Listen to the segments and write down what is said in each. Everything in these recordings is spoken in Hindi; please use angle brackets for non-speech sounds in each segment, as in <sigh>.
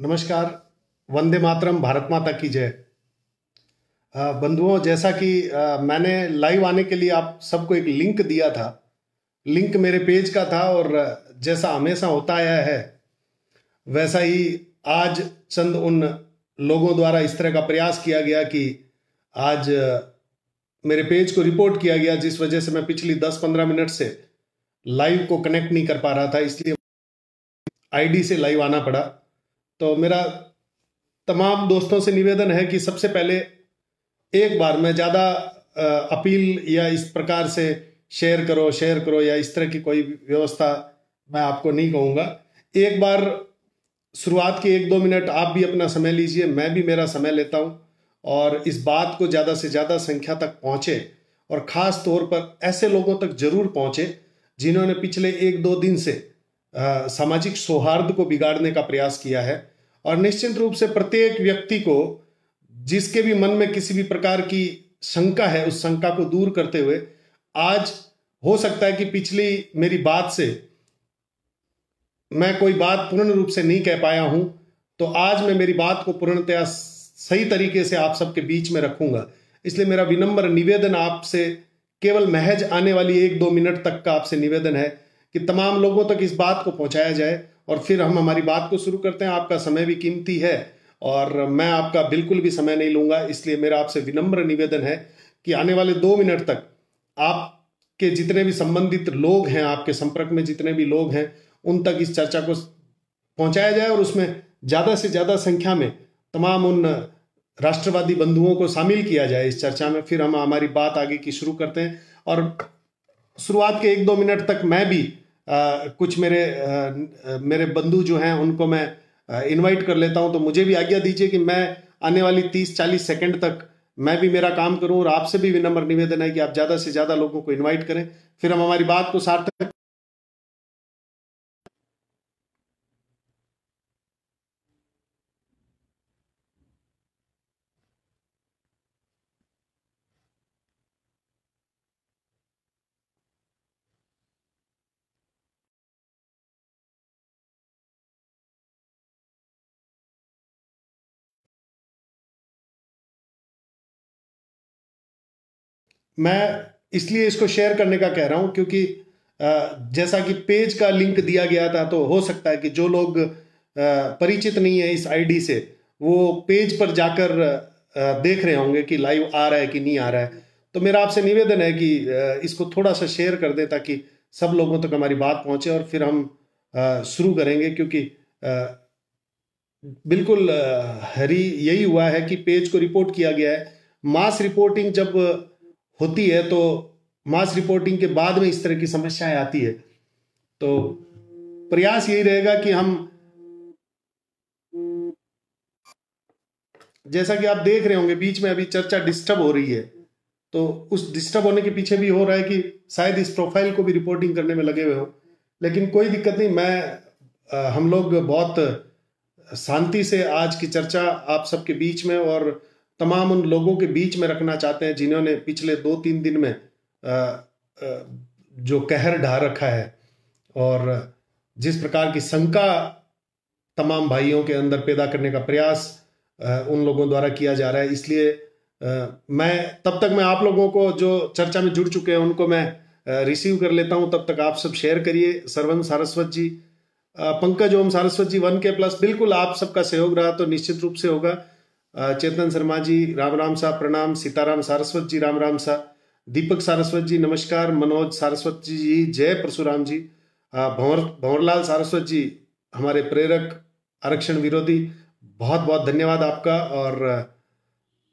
नमस्कार, वंदे मातरम, भारत माता की जय। बंधुओं, जैसा कि मैंने लाइव आने के लिए आप सबको एक लिंक दिया था। लिंक मेरे पेज का था और जैसा हमेशा होता आया है, वैसा ही आज चंद उन लोगों द्वारा इस तरह का प्रयास किया गया कि आज मेरे पेज को रिपोर्ट किया गया, जिस वजह से मैं पिछली 10-15 मिनट से लाइव को कनेक्ट नहीं कर पा रहा था, इसलिए आईडी से लाइव आना पड़ा। तो मेरा तमाम दोस्तों से निवेदन है कि सबसे पहले एक बार मैं ज़्यादा अपील या इस प्रकार से शेयर करो शेयर करो या इस तरह की कोई व्यवस्था मैं आपको नहीं कहूँगा। एक बार शुरुआत के एक दो मिनट आप भी अपना समय लीजिए, मैं भी मेरा समय लेता हूँ और इस बात को ज़्यादा से ज़्यादा संख्या तक पहुँचे और ख़ास तौर पर ऐसे लोगों तक ज़रूर पहुँचे जिन्होंने पिछले एक दो दिन से सामाजिक सौहार्द को बिगाड़ने का प्रयास किया है। और निश्चित रूप से प्रत्येक व्यक्ति को, जिसके भी मन में किसी भी प्रकार की शंका है, उस शंका को दूर करते हुए, आज हो सकता है कि पिछली मेरी बात से मैं कोई बात पूर्ण रूप से नहीं कह पाया हूँ तो आज मैं मेरी बात को पूर्णतया सही तरीके से आप सबके बीच में रखूँगा। इसलिए मेरा विनम्र निवेदन आपसे, केवल महज आने वाली एक दो मिनट तक का आपसे निवेदन है कि तमाम लोगों तक इस बात को पहुँचाया जाए और फिर हम हमारी बात को शुरू करते हैं। आपका समय भी कीमती है और मैं आपका बिल्कुल भी समय नहीं लूँगा, इसलिए मेरा आपसे विनम्र निवेदन है कि आने वाले दो मिनट तक आपके जितने भी संबंधित लोग हैं, आपके संपर्क में जितने भी लोग हैं, उन तक इस चर्चा को पहुँचाया जाए और उसमें ज़्यादा से ज़्यादा संख्या में तमाम उन राष्ट्रवादी बंधुओं को शामिल किया जाए इस चर्चा में। फिर हम हमारी बात आगे की शुरू करते हैं और शुरुआत के एक दो मिनट तक मैं भी कुछ मेरे मेरे बंधु जो हैं, उनको मैं इनवाइट कर लेता हूँ तो मुझे भी आज्ञा दीजिए कि मैं आने वाली 30-40 सेकंड तक मैं भी मेरा काम करूँ और आपसे भी विनम्र निवेदन है कि आप ज़्यादा से ज़्यादा लोगों को इनवाइट करें। फिर हम हमारी बात को सार्थक मैं इसलिए इसको शेयर करने का कह रहा हूँ क्योंकि जैसा कि पेज का लिंक दिया गया था तो हो सकता है कि जो लोग परिचित नहीं है इस आईडी से, वो पेज पर जाकर देख रहे होंगे कि लाइव आ रहा है कि नहीं आ रहा है। तो मेरा आपसे निवेदन है कि इसको थोड़ा सा शेयर कर दें ताकि सब लोगों तक हमारी बात पहुँचे और फिर हम शुरू करेंगे क्योंकि बिल्कुल हरी यही हुआ है कि पेज को रिपोर्ट किया गया है। मास रिपोर्टिंग जब होती है तो मास रिपोर्टिंग के बाद में इस तरह की समस्याएँ आती है। तो प्रयास यही रहेगा कि हम जैसा कि आप देख रहे होंगे, बीच में अभी चर्चा डिस्टर्ब हो रही है। तो उस डिस्टर्ब होने के पीछे भी हो रहा है कि शायद इस प्रोफ़ाइल को भी रिपोर्टिंग करने में लगे हुए हो। लेकिन कोई दिक्कत नहीं, मैं हम लोग बहुत शांति से आज की चर्चा आप सबके बीच में और तमाम उन लोगों के बीच में रखना चाहते हैं जिन्होंने पिछले दो तीन दिन में जो कहर ढा रखा है और जिस प्रकार की शंका तमाम भाइयों के अंदर पैदा करने का प्रयास उन लोगों द्वारा किया जा रहा है। इसलिए मैं तब तक मैं आप लोगों को जो चर्चा में जुड़ चुके हैं, उनको मैं रिसीव कर लेता हूँ। तब तक आप सब शेयर करिए। Sarwan Saraswat ji Pankaj Om Saraswat ji, one K plus बिल्कुल आप सबका सहयोग रहा तो निश्चित रूप से होगा। चेतन शर्मा जी राम राम सा प्रणाम, सीताराम सारस्वत जी राम राम सा, दीपक सारस्वत जी, नमस्कार, मनोज सारस्वत जी जय परशुराम जी भंवर, भंवरलाल सारस्वत जी, हमारे प्रेरक, आरक्षण विरोधी, बहुत बहुत धन्यवाद आपका, और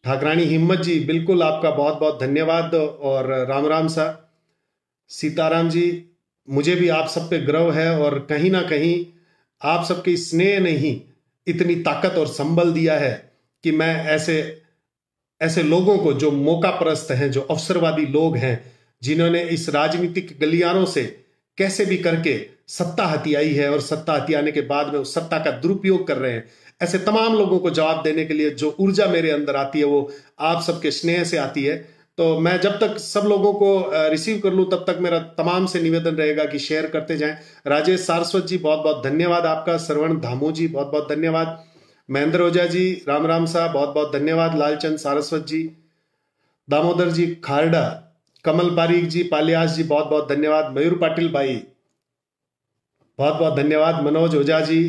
ठाकरानी हिम्मत जी, बिल्कुल आपका बहुत बहुत धन्यवाद, और राम राम सा, सीताराम जी, मुझे भी आप सब पे गर्व है, और कहीं ना कहीं आप सबके स्नेह ने ही इतनी ताकत और संबल दिया है। कि मैं ऐसे ऐसे लोगों को जो मौका परस्त हैं, जो अवसरवादी लोग हैं, जिन्होंने इस राजनीतिक गलियारों से कैसे भी करके सत्ता हथियाई है और सत्ता हथियाने के बाद में उस सत्ता का दुरुपयोग कर रहे हैं, ऐसे तमाम लोगों को जवाब देने के लिए जो ऊर्जा मेरे अंदर आती है, वो आप सबके स्नेह से आती है। तो मैं जब तक सब लोगों को रिसीव कर लूँ, तब तक मेरा तमाम से निवेदन रहेगा कि शेयर करते जाएँ। राजेश सारस्वत जी बहुत बहुत धन्यवाद आपका। श्रवण धामू जी बहुत बहुत धन्यवाद। महेंद्र ओझा जी, राम राम साहब, बहुत बहुत धन्यवाद। लालचंद सारस्वत जी, दामोदर जी खारडा, कमल पारीक जी, पालियास जी, बहुत बहुत धन्यवाद। मयूर पाटिल भाई, बहुत बहुत धन्यवाद। मनोज ओझा जी,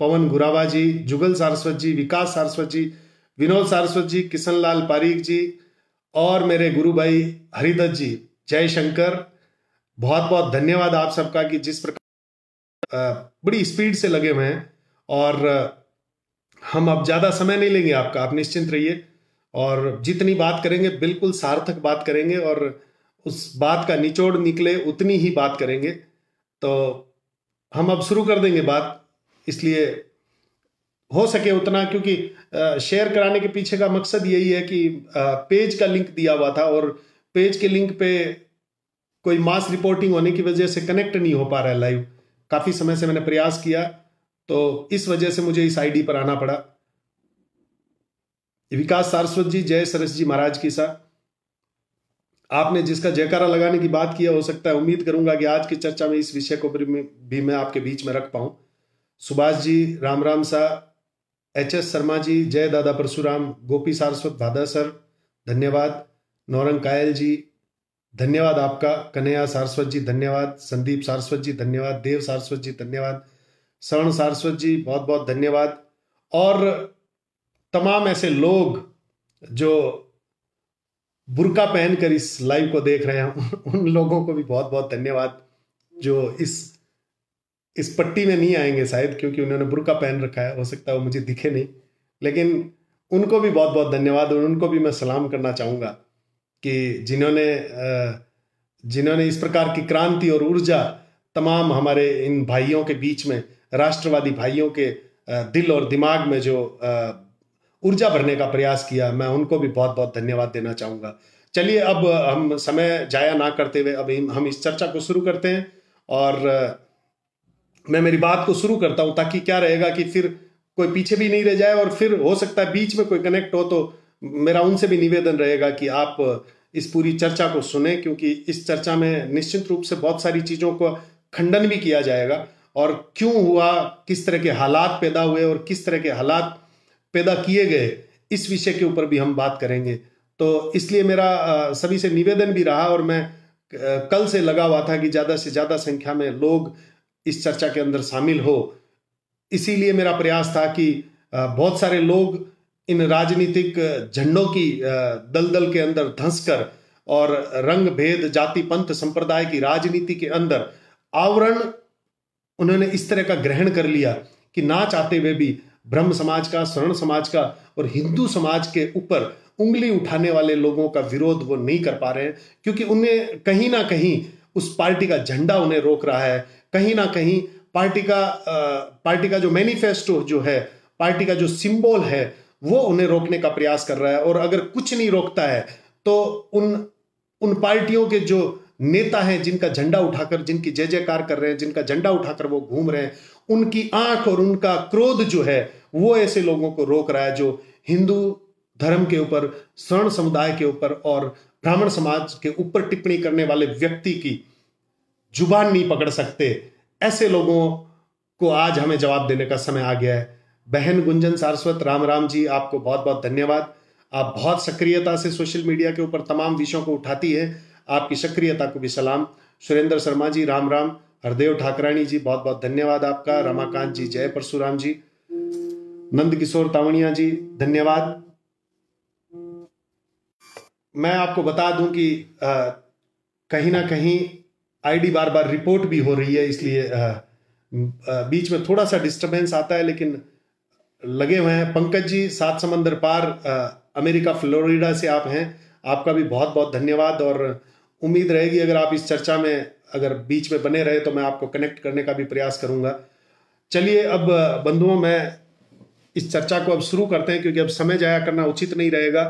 पवन गुरावा जी, जुगल सारस्वत जी, विकास सारस्वत जी, विनोद सारस्वत जी किशन लाल पारीक जी और मेरे गुरु भाई हरिदत्त जी, जय शंकर, बहुत बहुत धन्यवाद आप सबका कि जिस प्रकार बड़ी स्पीड से लगे हुए हैं और हम अब ज़्यादा समय नहीं लेंगे आपका, आप निश्चिंत रहिए। और जितनी बात करेंगे, बिल्कुल सार्थक बात करेंगे और उस बात का निचोड़ निकले उतनी ही बात करेंगे। तो हम अब शुरू कर देंगे बात, इसलिए हो सके उतना, क्योंकि शेयर कराने के पीछे का मकसद यही है कि पेज का लिंक दिया हुआ था और पेज के लिंक पे कोई मास रिपोर्टिंग होने की वजह से कनेक्ट नहीं हो पा रहा है लाइव काफ़ी समय से मैंने प्रयास किया तो इस वजह से मुझे इस आईडी पर आना पड़ा। विकास सारस्वत जी, जय सरस जी महाराज की सा। आपने जिसका जयकारा लगाने की बात किया, हो सकता है उम्मीद करूँगा कि आज की चर्चा में इस विषय को भी मैं आपके बीच में रख पाऊँ। सुभाष जी, राम राम सा। एच एस शर्मा जी, जय दादा परशुराम। गोपी सारस्वत भादा सर, धन्यवाद। नौरंग कायल जी, धन्यवाद आपका। कन्हैया सारस्वत जी, धन्यवाद। संदीप सारस्वत जी, धन्यवाद। देव सारस्वत जी, धन्यवाद। स्वर्ण सारस्वत जी बहुत बहुत धन्यवाद। और तमाम ऐसे लोग जो बुरका पहनकर इस लाइव को देख रहे हैं, <laughs> उन लोगों को भी बहुत बहुत धन्यवाद, जो इस इस पट्टी में नहीं आएँगे शायद, क्योंकि उन्होंने बुरका पहन रखा है, हो सकता है वो मुझे दिखे नहीं। लेकिन उनको भी बहुत बहुत धन्यवाद, और उनको भी मैं सलाम करना चाहूँगा कि जिन्होंने जिन्होंने इस प्रकार की क्रांति और ऊर्जा तमाम हमारे इन भाइयों के बीच में राष्ट्रवादी भाइयों के दिल और दिमाग में जो ऊर्जा भरने का प्रयास किया, मैं उनको भी बहुत बहुत धन्यवाद देना चाहूँगा। चलिए अब हम समय जाया ना करते हुए अब हम इस चर्चा को शुरू करते हैं और मैं मेरी बात को शुरू करता हूँ ताकि क्या रहेगा कि फिर कोई पीछे भी नहीं रह जाए और फिर हो सकता है बीच में कोई कनेक्ट हो तो मेरा उनसे भी निवेदन रहेगा कि आप इस पूरी चर्चा को सुने क्योंकि इस चर्चा में निश्चित रूप से बहुत सारी चीज़ों को खंडन भी किया जाएगा। और क्यों हुआ, किस तरह के हालात पैदा हुए और किस तरह के हालात पैदा किए गए, इस विषय के ऊपर भी हम बात करेंगे। तो इसलिए मेरा सभी से निवेदन भी रहा और मैं कल से लगा हुआ था कि ज़्यादा से ज़्यादा संख्या में लोग इस चर्चा के अंदर शामिल हो। इसीलिए मेरा प्रयास था कि बहुत सारे लोग इन राजनीतिक झंडों की दलदल के अंदर धंस कर और रंग भेद जाति पंथ संप्रदाय की राजनीति के अंदर आवरण उन्होंने इस तरह का ग्रहण कर लिया कि ना चाहते हुए भी ब्रह्म समाज का, स्वर्ण समाज का और हिंदू समाज के ऊपर उंगली उठाने वाले लोगों का विरोध वो नहीं कर पा रहे हैं, क्योंकि उन्हें कहीं ना कहीं उस पार्टी का झंडा उन्हें रोक रहा है। कहीं ना कहीं पार्टी का पार्टी का जो मैनिफेस्टो जो है, पार्टी का जो सिंबल है, वो उन्हें रोकने का प्रयास कर रहा है। और अगर कुछ नहीं रोकता है तो उन उन पार्टियों के जो नेता हैं, जिनका झंडा उठाकर, जिनकी जय जयकार कर रहे हैं, जिनका झंडा उठाकर वो घूम रहे हैं, उनकी आँख और उनका क्रोध जो है, वो ऐसे लोगों को रोक रहा है जो हिंदू धर्म के ऊपर, स्वर्ण समुदाय के ऊपर और ब्राह्मण समाज के ऊपर टिप्पणी करने वाले व्यक्ति की ज़ुबान नहीं पकड़ सकते। ऐसे लोगों को आज हमें जवाब देने का समय आ गया है। बहन गुंजन सारस्वत, राम राम जी, आपको बहुत बहुत धन्यवाद। आप बहुत सक्रियता से सोशल मीडिया के ऊपर तमाम विषयों को उठाती है। आपकी सक्रियता को भी सलाम। सुरेंद्र शर्मा जी राम राम। हरदेव ठाकरानी जी बहुत बहुत धन्यवाद आपका। रमाकांत जी जय परशुराम जी। नंद किशोर तावणिया जी धन्यवाद। मैं आपको बता दूँ कि आ, कहीं ना कहीं आईडी बार बार रिपोर्ट भी हो रही है इसलिए आ, आ, बीच में थोड़ा सा डिस्टरबेंस आता है लेकिन लगे हुए हैं। पंकज जी सात समंदर पार अमेरिका फ्लोरिडा से आप हैं। आपका भी बहुत बहुत धन्यवाद और उम्मीद रहेगी, अगर आप इस चर्चा में, अगर बीच में बने रहे तो मैं आपको कनेक्ट करने का भी प्रयास करूँगा। चलिए, अब, बंधुओं, में इस चर्चा को अब शुरू करते हैं, क्योंकि अब समय जाया करना उचित नहीं रहेगा।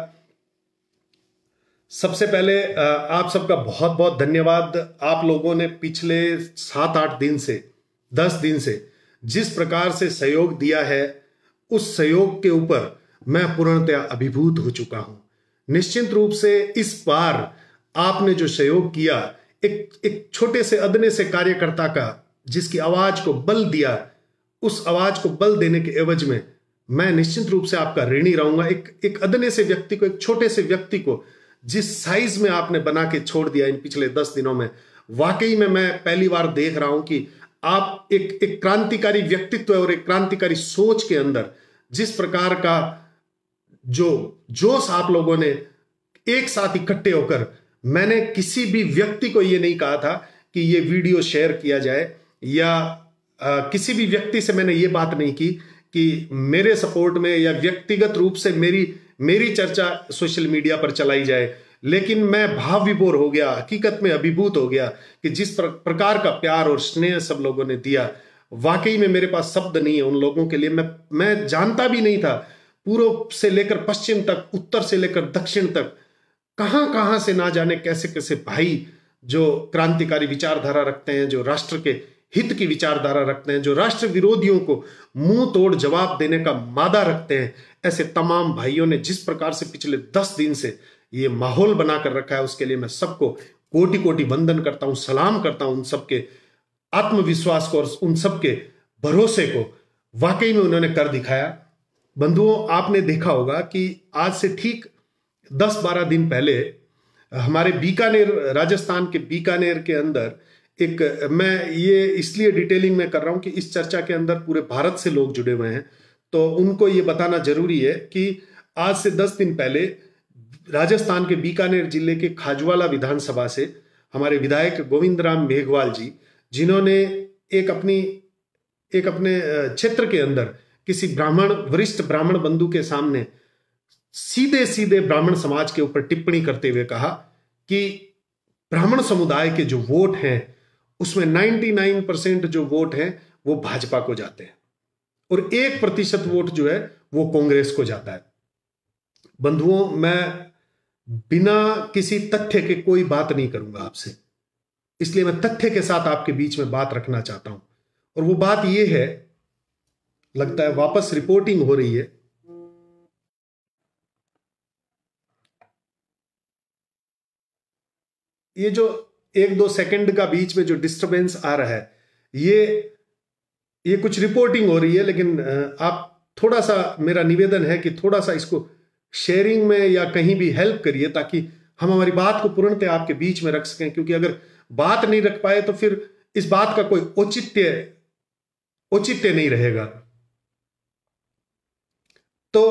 सबसे पहले आप सबका बहुत बहुत धन्यवाद। आप लोगों ने पिछले सात आठ दिन से, दस दिन से, जिस प्रकार से सहयोग दिया है, उस सहयोग के ऊपर मैं पूर्णतया अभिभूत हो चुका हूँ। निश्चित रूप से इस बार आपने जो सहयोग किया, एक एक छोटे से अदने से कार्यकर्ता का, जिसकी आवाज़ को बल दिया, उस आवाज़ को बल देने के एवज में, मैं निश्चित रूप से आपका ऋणी रहूँगा। एक एक अदने से व्यक्ति को, एक छोटे से व्यक्ति को, जिस साइज़ में आपने बना के छोड़ दिया इन पिछले दस दिनों में, वाकई में मैं पहली बार देख रहा हूँ कि आप एक एक क्रांतिकारी व्यक्तित्व और एक क्रांतिकारी सोच के अंदर, जिस प्रकार का जो जोश आप लोगों ने एक साथ इकट्ठे होकर मैंने किसी भी व्यक्ति को यह नहीं कहा था कि ये वीडियो शेयर किया जाए या आ, किसी भी व्यक्ति से मैंने ये बात नहीं की कि मेरे सपोर्ट में या व्यक्तिगत रूप से मेरी मेरी चर्चा सोशल मीडिया पर चलाई जाए। लेकिन मैं भाव विभोर हो गया हकीकत में अभिभूत हो गया कि जिस प्रकार का प्यार और स्नेह सब लोगों ने दिया वाकई में मेरे पास शब्द नहीं है उन लोगों के लिए। मैं मैं जानता भी नहीं था पूर्व से लेकर पश्चिम तक उत्तर से लेकर दक्षिण तक कहाँ कहाँ से ना जाने, कैसे कैसे भाई जो क्रांतिकारी विचारधारा रखते हैं, जो राष्ट्र के हित की विचारधारा रखते हैं, जो राष्ट्र विरोधियों को मुँह तोड़ जवाब देने का मादा रखते हैं, ऐसे तमाम भाइयों ने जिस प्रकार से पिछले दस दिन से ये माहौल बनाकर रखा है, उसके लिए मैं सबको कोटि कोटि वंदन करता हूँ, सलाम करता हूँ उन सबके आत्मविश्वास को और उन सबके भरोसे को। वाकई में उन्होंने कर दिखाया। बंधुओं, आपने देखा होगा कि आज से ठीक दस बारह दिन पहले, हमारे बीकानेर, राजस्थान के बीकानेर के अंदर एक, मैं ये इसलिए डिटेलिंग में कर रहा हूँ कि इस चर्चा के अंदर पूरे भारत से लोग जुड़े हुए हैं। तो उनको ये बताना ज़रूरी है कि आज से दस दिन पहले राजस्थान के बीकानेर ज़िले के खाजवाला विधानसभा से हमारे विधायक गोविंद राम मेघवाल जी, जिन्होंने एक अपनी, एक अपने क्षेत्र के अंदर किसी ब्राह्मण, वरिष्ठ ब्राह्मण बंधु के सामने सीधे सीधे ब्राह्मण समाज के ऊपर टिप्पणी करते हुए कहा कि ब्राह्मण समुदाय के जो वोट हैं, उसमें 99 परसेंट जो वोट हैं, वो भाजपा को जाते हैं। और एक प्रतिशत वोट जो है, वो कांग्रेस को जाता है। बंधुओं, मैं बिना किसी तथ्य के कोई बात नहीं करूँगा आपसे। इसलिए मैं तथ्य के साथ आपके बीच में बात रखना चाहता हूँ। और वो बात यह है, लगता है वापस रिपोर्टिंग हो रही है ये जो एक दो सेकंड का बीच में जो डिस्टरबेंस आ रहा है, ये ये कुछ रिपोर्टिंग हो रही है, लेकिन आप थोड़ा सा, मेरा निवेदन है कि थोड़ा सा इसको शेयरिंग में या कहीं भी हेल्प करिए ताकि हम हमारी बात को पूर्णतः आपके बीच में रख सकें, क्योंकि अगर बात नहीं रख पाए तो फिर इस बात का कोई औचित्य औचित्य नहीं रहेगा। तो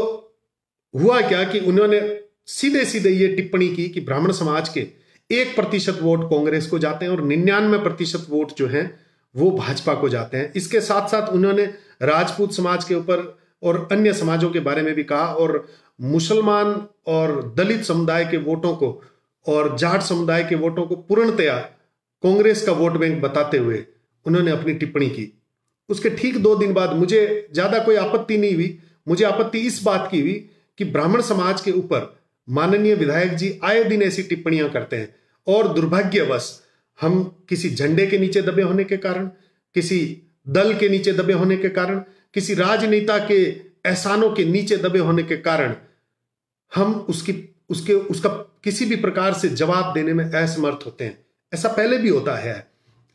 हुआ क्या कि उन्होंने सीधे सीधे ये टिप्पणी की कि ब्राह्मण समाज के एक प्रतिशत वोट कांग्रेस को जाते हैं और निन्यानवे प्रतिशत वोट जो हैं, वो भाजपा को जाते हैं। इसके साथ साथ उन्होंने राजपूत समाज के ऊपर और अन्य समाजों के बारे में भी कहा और मुसलमान और दलित समुदाय के वोटों को और जाट समुदाय के वोटों को पूर्णतया कांग्रेस का वोट बैंक बताते हुए उन्होंने अपनी टिप्पणी की। उसके ठीक दो दिन बाद मुझे ज़्यादा कोई आपत्ति नहीं हुई, मुझे आपत्ति इस बात की हुई कि ब्राह्मण समाज के ऊपर माननीय विधायक जी आए दिन ऐसी टिप्पणियाँ करते हैं। और दुर्भाग्यवश हम किसी झंडे के नीचे दबे होने के कारण, किसी दल के नीचे दबे होने के कारण, किसी राजनेता के एहसानों के नीचे दबे होने के कारण हम उसकी, उसके, उसका किसी भी प्रकार से जवाब देने में असमर्थ होते हैं। ऐसा पहले भी होता है।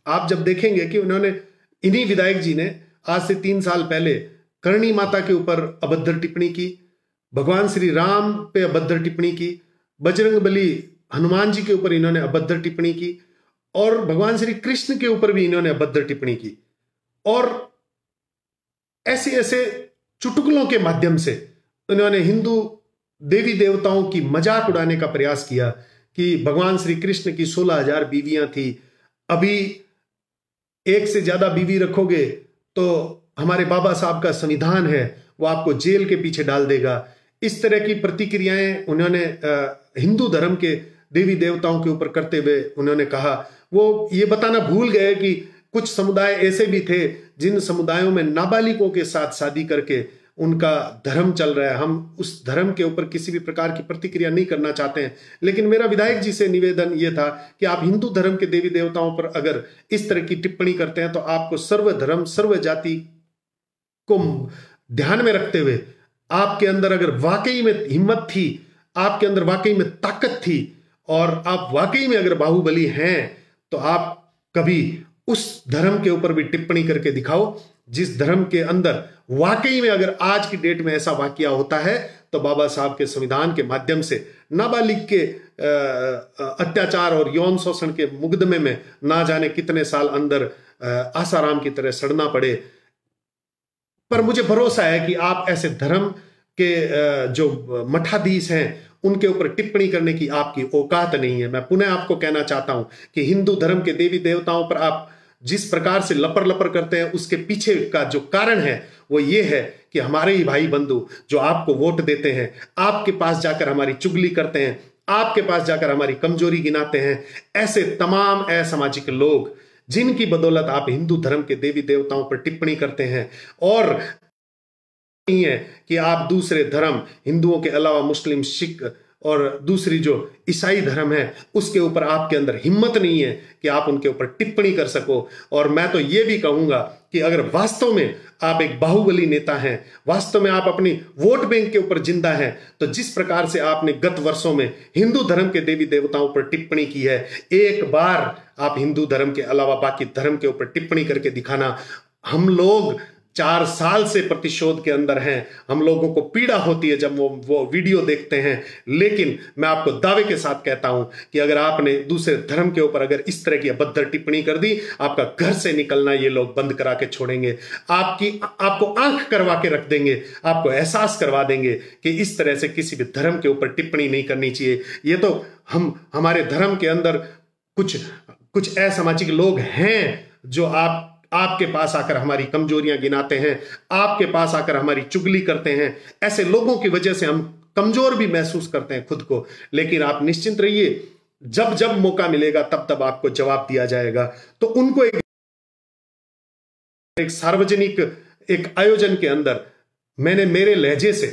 आप जब देखेंगे कि उन्होंने, इन्हीं विधायक जी ने आज से तीन साल पहले करणी माता के ऊपर अभद्र टिप्पणी की, भगवान श्री राम पे अभद्र टिप्पणी की, बजरंग बली हनुमान जी के ऊपर इन्होंने अभद्र टिप्पणी की और भगवान श्री कृष्ण के ऊपर भी इन्होंने अभद्र टिप्पणी की। और ऐसे ऐसे चुटकुलों के माध्यम से उन्होंने हिंदू देवी देवताओं की मज़ाक उड़ाने का प्रयास किया कि भगवान श्री कृष्ण की सोलह हज़ार बीवियाँ थी। अभी एक से ज़्यादा बीवी रखोगे तो हमारे बाबा साहब का संविधान है, वो आपको जेल के पीछे डाल देगा। इस तरह की प्रतिक्रियाएँ उन्होंने हिंदू धर्म के देवी देवताओं के ऊपर करते हुए उन्होंने कहा, वो ये बताना भूल गए कि कुछ समुदाय ऐसे भी थे जिन समुदायों में नाबालिगों के साथ शादी करके उनका धर्म चल रहा है। हम उस धर्म के ऊपर किसी भी प्रकार की प्रतिक्रिया नहीं करना चाहते हैं। लेकिन मेरा विधायक जी से निवेदन यह था कि आप हिंदू धर्म के देवी देवताओं पर अगर इस तरह की टिप्पणी करते हैं तो आपको सर्व धर्म, सर्व जाति को ध्यान में रखते हुए आपके अंदर अगर वाकई में हिम्मत थी, आपके अंदर वाकई में ताकत थी और आप वाकई में अगर बाहुबली हैं तो आप कभी उस धर्म के ऊपर भी टिप्पणी करके दिखाओ, जिस धर्म के अंदर वाकई में अगर आज की डेट में ऐसा वाक्य होता है तो बाबा साहब के संविधान के माध्यम से नाबालिग के अत्याचार और यौन शोषण के मुकदमे में ना जाने कितने साल अंदर आसाराम की तरह सड़ना पड़े। पर मुझे भरोसा है कि आप ऐसे धर्म के जो मठाधीश हैं उनके ऊपर टिप्पणी करने की आपकी औकात नहीं है। मैं पुनः आपको कहना चाहता हूँ कि हिंदू धर्म के देवी देवताओं पर आप जिस प्रकार से लपर लपर करते हैं, उसके पीछे का जो कारण है, वो ये है कि हमारे ही भाई बंधु जो आपको वोट देते हैं, आपके पास जाकर हमारी चुगली करते हैं, आपके पास जाकर हमारी कमज़ोरी गिनाते हैं, ऐसे तमाम असामाजिक लोग जिनकी बदौलत आप हिंदू धर्म के देवी देवताओं पर टिप्पणी करते हैं और नहीं है कि आप दूसरे धर्म, हिंदुओं के अलावा मुस्लिम, सिख और दूसरी जो ईसाई धर्म है, उसके ऊपर आपके अंदर हिम्मत नहीं है कि आप उनके ऊपर टिप्पणी कर सको। और मैं तो ये भी कहूँगा कि अगर वास्तव में आप एक बाहुबली नेता हैं, वास्तव में आप अपनी वोट बैंक के ऊपर ज़िंदा हैं तो जिस प्रकार से आपने गत वर्षों में हिंदू धर्म के देवी देवताओं पर टिप्पणी की है, एक बार आप हिंदू धर्म के अलावा बाकी धर्म के ऊपर टिप्पणी करके दिखाना, हम लोग चार साल से प्रतिशोध के अंदर हैं। हम लोगों को पीड़ा होती है जब वो वो वीडियो देखते हैं। लेकिन मैं आपको दावे के साथ कहता हूँ कि अगर आपने दूसरे धर्म के ऊपर अगर इस तरह की अभद्र टिप्पणी कर दी, आपका घर से निकलना ये लोग बंद करा के छोड़ेंगे। आपकी, आपको आँख करवा के रख देंगे। आपको एहसास करवा देंगे कि इस तरह से किसी भी धर्म के ऊपर टिप्पणी नहीं करनी चाहिए। ये तो हम, हमारे धर्म के अंदर कुछ कुछ असामाजिक लोग हैं जो आप आपके पास आकर हमारी कमजोरियाँ गिनाते हैं आपके पास आकर हमारी चुगली करते हैं। ऐसे लोगों की वजह से हम कमज़ोर भी महसूस करते हैं खुद को। लेकिन आप निश्चिंत रहिए जब जब मौका मिलेगा तब तब आपको जवाब दिया जाएगा। तो उनको एक, एक सार्वजनिक एक आयोजन के अंदर मैंने मेरे लहजे से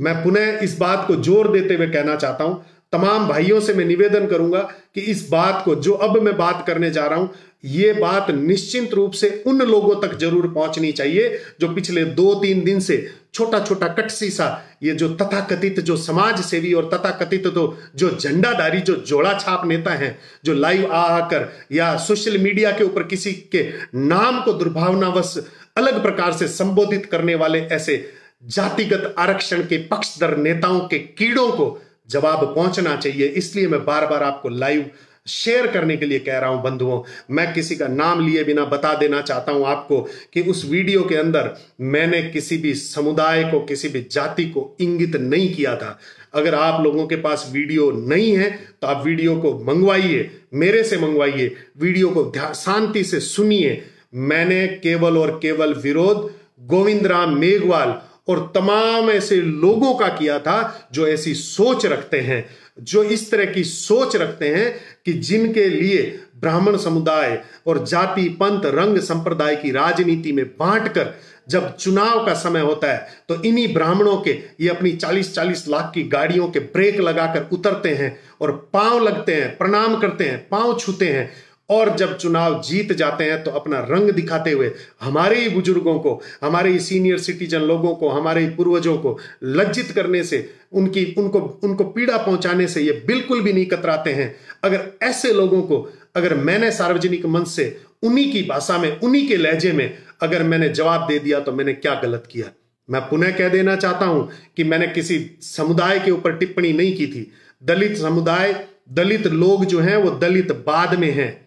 मैं पुनः इस बात को ज़ोर देते हुए कहना चाहता हूँ तमाम भाइयों से मैं निवेदन करूँगा कि इस बात को जो अब मैं बात करने जा रहा हूँ ये बात निश्चित रूप से उन लोगों तक ज़रूर पहुंचनी चाहिए जो पिछले दो तीन दिन से छोटा छोटा कटसी सा ये जो तथाकथित जो समाज सेवी और तथाकथित तो जो झंडाधारी, जो जोड़ा छाप नेता हैं, जो लाइव आकर या सोशल मीडिया के ऊपर किसी के नाम को दुर्भावनावश अलग प्रकार से संबोधित करने वाले ऐसे जातिगत आरक्षण के पक्षधर नेताओं के कीड़ों को जवाब पहुँचना चाहिए, इसलिए मैं बार बार आपको लाइव शेयर करने के लिए कह रहा हूँ, बंधुओं, मैं किसी का नाम लिए बिना बता देना चाहता हूँ आपको कि उस वीडियो के अंदर मैंने किसी भी समुदाय को, किसी भी जाति को इंगित नहीं किया था। अगर आप लोगों के पास वीडियो नहीं है तो आप वीडियो को मंगवाइए, मेरे से मंगवाइए, वीडियो को शांति से सुनिए। मैंने केवल और केवल विरोध गोविंद राम मेघवाल और तमाम ऐसे लोगों का किया था जो ऐसी सोच रखते हैं, जो इस तरह की सोच रखते हैं कि जिनके लिए ब्राह्मण समुदाय और जाति, पंथ, रंग, संप्रदाय की राजनीति में बांटकर जब चुनाव का समय होता है तो इन्हीं ब्राह्मणों के ये अपनी 40-40 लाख की गाड़ियों के ब्रेक लगाकर उतरते हैं और पाँव लगते हैं, प्रणाम करते हैं, पाँव छूते हैं और जब चुनाव जीत जाते हैं तो अपना रंग दिखाते हुए हमारे ही बुज़ुर्गों को, हमारे ही सीनियर सिटीजन लोगों को, हमारे ही पूर्वजों को लज्जित करने से, उनकी, उनको उनको पीड़ा पहुँचाने से ये बिल्कुल भी नहीं कतराते हैं। अगर ऐसे लोगों को, अगर मैंने सार्वजनिक मंच से उन्हीं की भाषा में, उन्हीं के लहजे में, अगर मैंने जवाब दे दिया तो मैंने क्या गलत किया? मैं पुनः कह देना चाहता हूँ कि मैंने किसी समुदाय के ऊपर टिप्पणी नहीं की थी। दलित समुदाय, दलित लोग जो हैं, वो दलित बाद में हैं।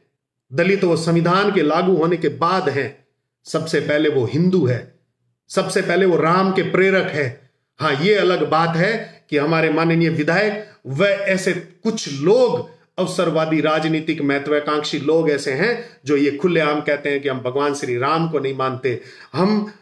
दलित वो संविधान के लागू होने के बाद हैं। सबसे पहले वो हिंदू है। सबसे पहले वो राम के प्रेरक है। हाँ ये अलग बात है कि हमारे माननीय विधायक, व ऐसे कुछ लोग, अवसरवादी राजनीतिक महत्वाकांक्षी लोग ऐसे हैं जो ये खुलेआम कहते हैं कि हम भगवान श्री राम को नहीं मानते। हम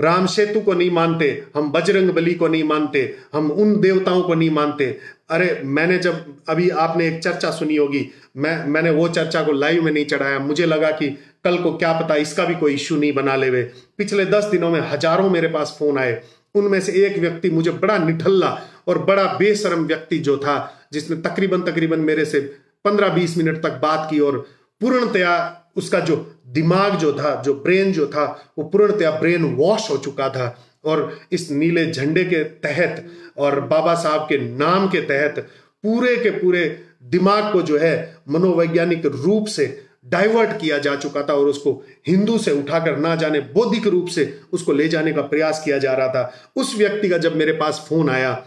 राम सेतु को नहीं मानते, हम बजरंग बली को नहीं मानते, हम उन देवताओं को नहीं मानते। अरे, मैंने जब, अभी आपने एक चर्चा सुनी होगी, मैं, मैंने वो चर्चा को लाइव में नहीं चढ़ाया। मुझे लगा कि कल को क्या पता इसका भी कोई इश्यू नहीं बना लेवे। पिछले दस दिनों में हज़ारों मेरे पास फ़ोन आए। उनमें से एक व्यक्ति मुझे बड़ा निठल्ला और बड़ा बेशरम व्यक्ति जो था, जिसने तकरीबन तकरीबन मेरे से पंद्रह बीस मिनट तक बात की और पूर्णतया उसका जो दिमाग जो था, जो ब्रेन जो था, वो पूर्णतया ब्रेन वॉश हो चुका था। और इस नीले झंडे के तहत और बाबा साहब के नाम के तहत पूरे के पूरे दिमाग को जो है मनोवैज्ञानिक रूप से डाइवर्ट किया जा चुका था और उसको हिंदू से उठाकर ना जाने, बौद्धिक रूप से उसको ले जाने का प्रयास किया जा रहा था। उस व्यक्ति का जब मेरे पास फ़ोन आया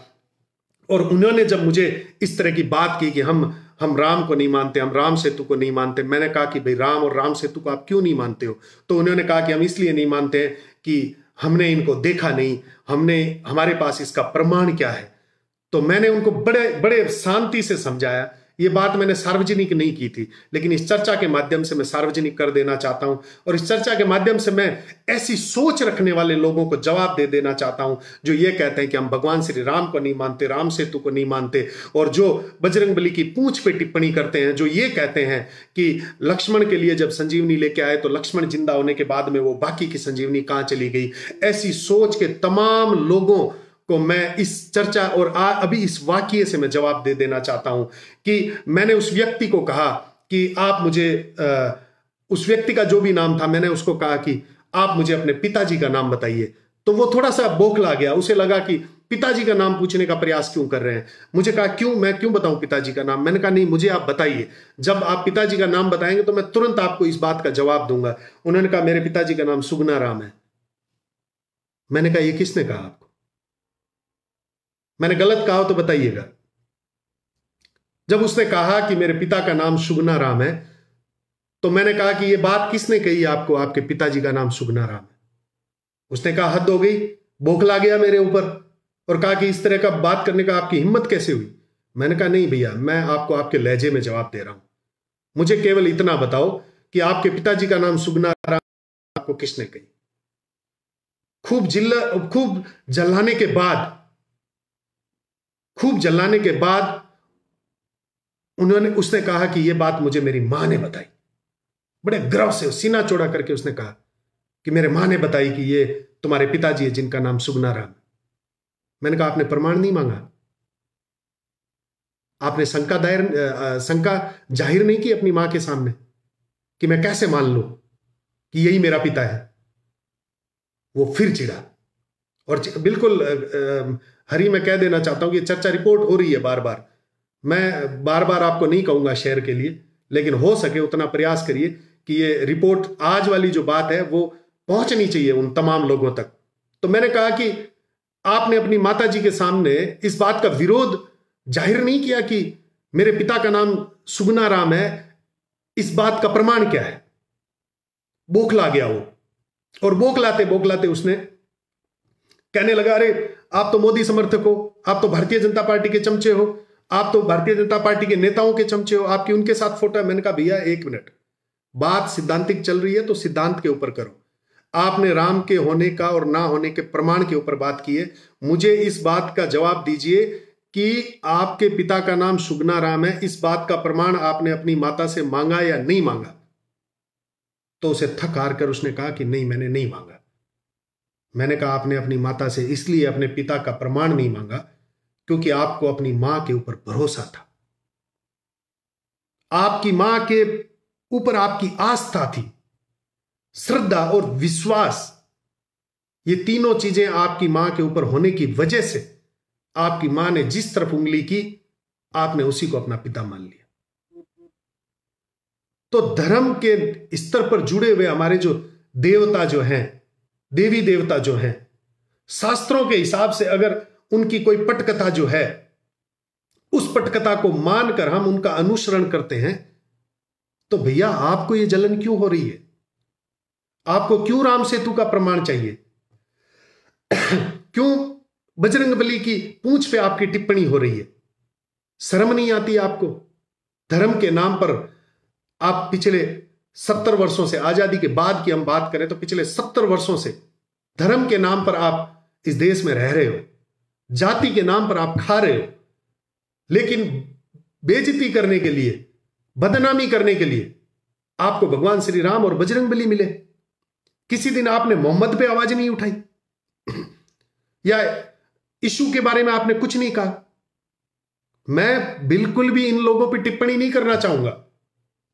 और उन्होंने जब मुझे इस तरह की बात की कि हम हम राम को नहीं मानते, हम राम सेतु को नहीं मानते, मैंने कहा कि भाई राम और राम सेतु को आप क्यों नहीं मानते हो? तो उन्होंने कहा कि हम इसलिए नहीं मानते हैं कि हमने इनको देखा नहीं, हमने, हमारे पास इसका प्रमाण क्या है? तो मैंने उनको बड़े बड़े शांति से समझाया। ये बात मैंने सार्वजनिक नहीं की थी, लेकिन इस चर्चा के माध्यम से मैं सार्वजनिक कर देना चाहता हूँ और इस चर्चा के माध्यम से मैं ऐसी सोच रखने वाले लोगों को जवाब दे देना चाहता हूँ जो ये कहते हैं कि हम भगवान श्री राम को नहीं मानते, राम सेतु को नहीं मानते और जो बजरंग बली की पूंछ पे टिप्पणी करते हैं, जो ये कहते हैं कि लक्ष्मण के लिए जब संजीवनी लेके आए तो लक्ष्मण ज़िंदा होने के बाद में वो बाकी की संजीवनी कहाँ चली गई? ऐसी सोच के तमाम लोगों को मैं इस चर्चा और आ, अभी इस वाक्य से मैं जवाब दे देना चाहता हूँ कि मैंने उस व्यक्ति को कहा कि आप मुझे आ, उस व्यक्ति का जो भी नाम था मैंने उसको कहा कि आप मुझे अपने पिताजी का नाम बताइए। तो वो थोड़ा सा बोखला गया उसे लगा कि पिताजी का नाम पूछने का प्रयास क्यों कर रहे हैं? मुझे कहा क्यों? मैं क्यों बताऊँ पिताजी का नाम? मैंने कहा नहीं मुझे आप बताइए। जब आप पिताजी का नाम बताएँगे तो मैं तुरंत आपको इस बात का जवाब दूँगा। उन्होंने कहा मेरे पिताजी का नाम सुगना राम है। मैंने कहा यह किसने कहा आपको? मैंने गलत कहा तो बताइएगा। जब उसने कहा कि मेरे पिता का नाम सुगना राम है तो मैंने कहा कि यह बात किसने कही आपको? आपके पिताजी का नाम सुगना राम है। उसने कहा, हद हो गई बोखला गया मेरे ऊपर। और कहा कि इस तरह का बात करने का आपकी हिम्मत कैसे हुई? मैंने कहा, नहीं भैया, मैं आपको आपके लहजे में जवाब दे रहा हूँ। मुझे केवल इतना बताओ कि आपके पिताजी का नाम सुगना राम आपको किसने कही? खूब जिल्ला, खूब जलाने के बाद खूब जलाने के बाद उन्होंने, उसने कहा कि यह बात मुझे मेरी माँ ने बताई। बड़े ग्रह से सीना चौड़ा करके उसने कहा कि मेरे माँ ने बताई कि ये तुम्हारे पिताजी है, जिनका नाम सुगना राम मैंने कहा, आपने प्रमाण नहीं मांगा? आपने शंका दायर शंका ज़ाहिर नहीं की अपनी माँ के सामने कि मैं कैसे मान लू कि यही मेरा पिता है? वो फिर चिड़ा और बिल्कुल हरी मैं कह देना चाहता हूँ कि चर्चा रिपोर्ट हो रही है बार बार मैं बार बार आपको नहीं कहूँगा शेयर के लिए, लेकिन हो सके उतना प्रयास करिए कि ये रिपोर्ट आज वाली जो बात है, वो पहुंचनी चाहिए उन तमाम लोगों तक। तो मैंने कहा कि आपने अपनी माता जी के सामने इस बात का विरोध ज़ाहिर नहीं किया कि मेरे पिता का नाम सुगना राम है, इस बात का प्रमाण क्या है? बोखला गया वो। और बोखलाते बोखलाते उसने कहने लगा, अरे, आप तो मोदी समर्थक हो, आप तो भारतीय जनता पार्टी के चमचे हो, आप तो भारतीय जनता पार्टी के नेताओं के चमचे हो, आपकी उनके साथ फ़ोटो है. मैंने कहा, भैया, एक मिनट, बात सिद्धांतिक चल रही है तो सिद्धांत के ऊपर करो। आपने राम के होने का और ना होने के प्रमाण के ऊपर बात की है। मुझे इस बात का जवाब दीजिए कि आपके पिता का नाम सुगना राम है। इस बात का प्रमाण आपने अपनी माता से मांगा या नहीं मांगा? तो उसे थक हार कर उसने कहा कि, नहीं, मैंने नहीं मांगा। मैंने कहा, आपने अपनी माता से इसलिए अपने पिता का प्रमाण नहीं मांगा क्योंकि आपको अपनी माँ के ऊपर भरोसा था। आपकी माँ के ऊपर आपकी आस्था थी, श्रद्धा और विश्वास, ये तीनों चीज़ें आपकी माँ के ऊपर होने की वजह से आपकी माँ ने जिस तरफ़ उंगली की, आपने उसी को अपना पिता मान लिया। तो धर्म के स्तर पर जुड़े हुए हमारे जो देवता जो हैं देवी देवता जो हैं, शास्त्रों के हिसाब से अगर उनकी कोई पटकथा जो है, उस पटकथा को मानकर हम उनका अनुसरण करते हैं तो भैया आपको यह जलन क्यों हो रही है? आपको क्यों राम सेतु का प्रमाण चाहिए? क्यों बजरंग बली की पूंछ पे आपकी टिप्पणी हो रही है? शर्म नहीं आती आपको? धर्म के नाम पर आप पिछले सत्तर वर्षों से, आज़ादी के बाद की हम बात करें तो पिछले सत्तर वर्षों से, धर्म के नाम पर आप इस देश में रह रहे हो, जाति के नाम पर आप खा रहे हो, लेकिन बेजती करने के लिए, बदनामी करने के लिए आपको भगवान श्री राम और बजरंग बली मिले। किसी दिन आपने मोहम्मद पे आवाज़ नहीं उठाई। या इशू के बारे में आपने कुछ नहीं कहा। मैं बिल्कुल भी इन लोगों पर टिप्पणी नहीं करना चाहूँगा।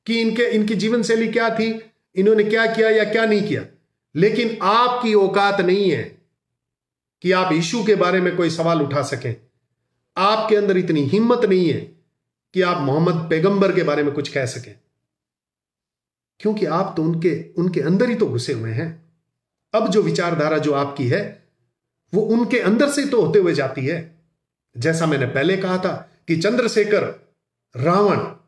कि इनके, इनकी जीवन शैली क्या थी, इन्होंने क्या किया या क्या नहीं किया। लेकिन आपकी औकात नहीं है कि आप यीशु के बारे में कोई सवाल उठा सकें। आपके अंदर इतनी हिम्मत नहीं है कि आप मोहम्मद पैगंबर के बारे में कुछ कह सकें। क्योंकि आप तो उनके उनके अंदर ही तो घुसे हुए हैं। अब जो विचारधारा जो आपकी है, वो उनके अंदर से तो होते हुए जाती है। जैसा मैंने पहले कहा था कि चंद्रशेखर रावण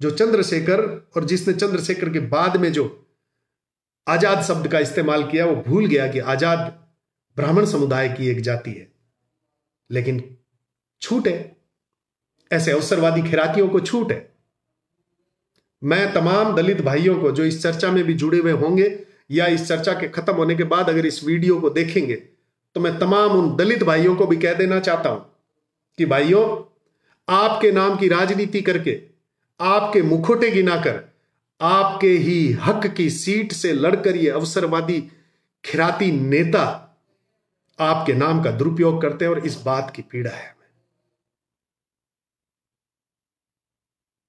जो चंद्रशेखर और जिसने चंद्रशेखर के बाद में जो आज़ाद शब्द का इस्तेमाल किया, वो भूल गया कि आज़ाद ब्राह्मण समुदाय की एक जाति है। लेकिन छूट है। ऐसे अवसरवादी खिरातियों को छूट है। मैं तमाम दलित भाइयों को जो इस चर्चा में भी जुड़े हुए होंगे या इस चर्चा के खत्म होने के बाद अगर इस वीडियो को देखेंगे तो मैं तमाम उन दलित भाइयों को भी कह देना चाहता हूँ कि भाइयों, आपके नाम की राजनीति करके आपके मुखोटे गिनाकर, आपके ही हक की सीट से लड़कर ये अवसरवादी खिराती नेता आपके नाम का दुरुपयोग करते हैं और इस बात की पीड़ा है।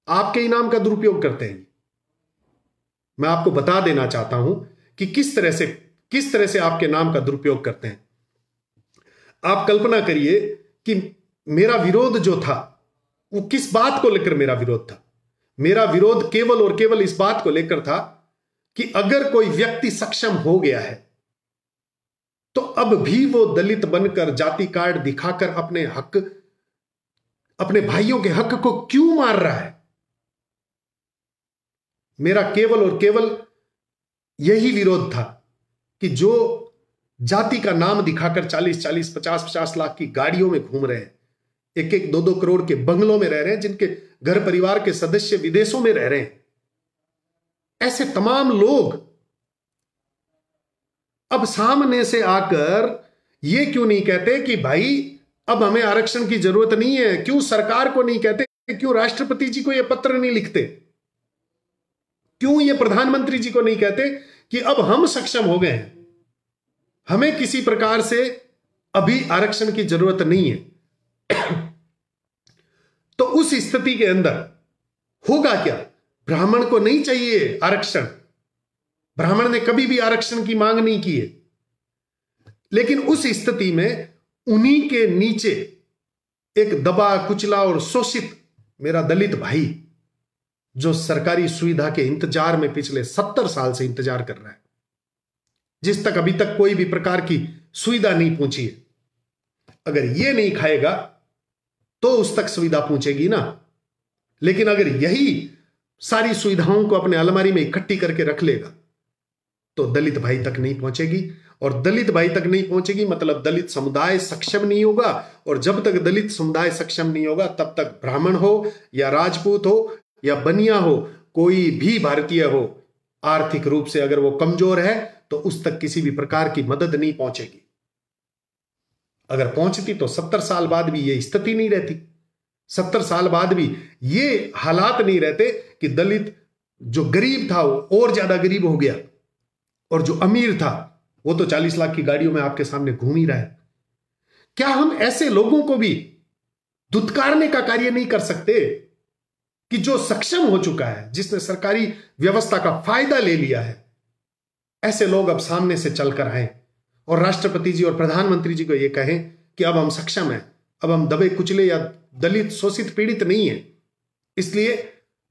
आपके इनाम का दुरुपयोग करते हैं। मैं आपको बता देना चाहता हूँ कि किस तरह से, किस तरह से आपके नाम का दुरुपयोग करते हैं। आप कल्पना करिए कि मेरा विरोध जो था, वो किस बात को लेकर मेरा विरोध था? मेरा विरोध केवल और केवल इस बात को लेकर था कि अगर कोई व्यक्ति सक्षम हो गया है तो अब भी वो दलित बनकर जाति कार्ड दिखाकर अपने हक, अपने भाइयों के हक को क्यों मार रहा है? मेरा केवल और केवल यही विरोध था कि जो जाति का नाम दिखाकर 40 40 50 50 लाख की गाड़ियों में घूम रहे हैं एक एक दो दो करोड़ के बंगलों में रह रहे हैं, जिनके घर परिवार के सदस्य विदेशों में रह रहे हैं। ऐसे तमाम लोग अब सामने से आकर ये क्यों नहीं कहते कि भाई, अब हमें आरक्षण की ज़रूरत नहीं है? क्यों सरकार को नहीं कहते? क्यों राष्ट्रपति जी को यह पत्र नहीं लिखते? क्यों ये प्रधानमंत्री जी को नहीं कहते कि अब हम सक्षम हो गए हैं? हमें किसी प्रकार से अभी आरक्षण की ज़रूरत नहीं है। तो उस स्थिति के अंदर होगा क्या? ब्राह्मण को नहीं चाहिए आरक्षण। ब्राह्मण ने कभी भी आरक्षण की मांग नहीं की है। लेकिन उस स्थिति में उन्हीं के नीचे एक दबा, कुचला और शोषित मेरा दलित भाई, जो सरकारी सुविधा के इंतज़ार में पिछले सत्तर साल से इंतज़ार कर रहा है, जिस तक अभी तक कोई भी प्रकार की सुविधा नहीं पहुँची है। अगर ये नहीं खाएगा तो उस तक सुविधा पहुंचेगी ना। लेकिन अगर यही सारी सुविधाओं को अपने अलमारी में इकट्ठी करके रख लेगा तो दलित भाई तक नहीं पहुंचेगी। और दलित भाई तक नहीं पहुंचेगी मतलब दलित समुदाय सक्षम नहीं होगा, और जब तक दलित समुदाय सक्षम नहीं होगा, तब तक ब्राह्मण हो या राजपूत हो या बनिया हो, कोई भी भारतीय हो, आर्थिक रूप से अगर वो कमज़ोर है तो उस तक किसी भी प्रकार की मदद नहीं पहुंचेगी। अगर पहुँचती तो सत्तर साल बाद भी ये स्थिति नहीं रहती। सत्तर साल बाद भी ये हालात नहीं रहते कि दलित जो गरीब था, वो और ज़्यादा गरीब हो गया और जो अमीर था, वो तो चालीस लाख की गाड़ियों में आपके सामने घूम ही रहा है। क्या हम ऐसे लोगों को भी दुत्कारने का कार्य नहीं कर सकते कि जो सक्षम हो चुका है, जिसने सरकारी व्यवस्था का फ़ायदा ले लिया है, ऐसे लोग अब सामने से चलकर आए। और राष्ट्रपति जी और प्रधानमंत्री जी को यह कहें कि अब हम सक्षम हैं, अब हम दबे कुचले या दलित शोषित पीड़ित नहीं है। इसलिए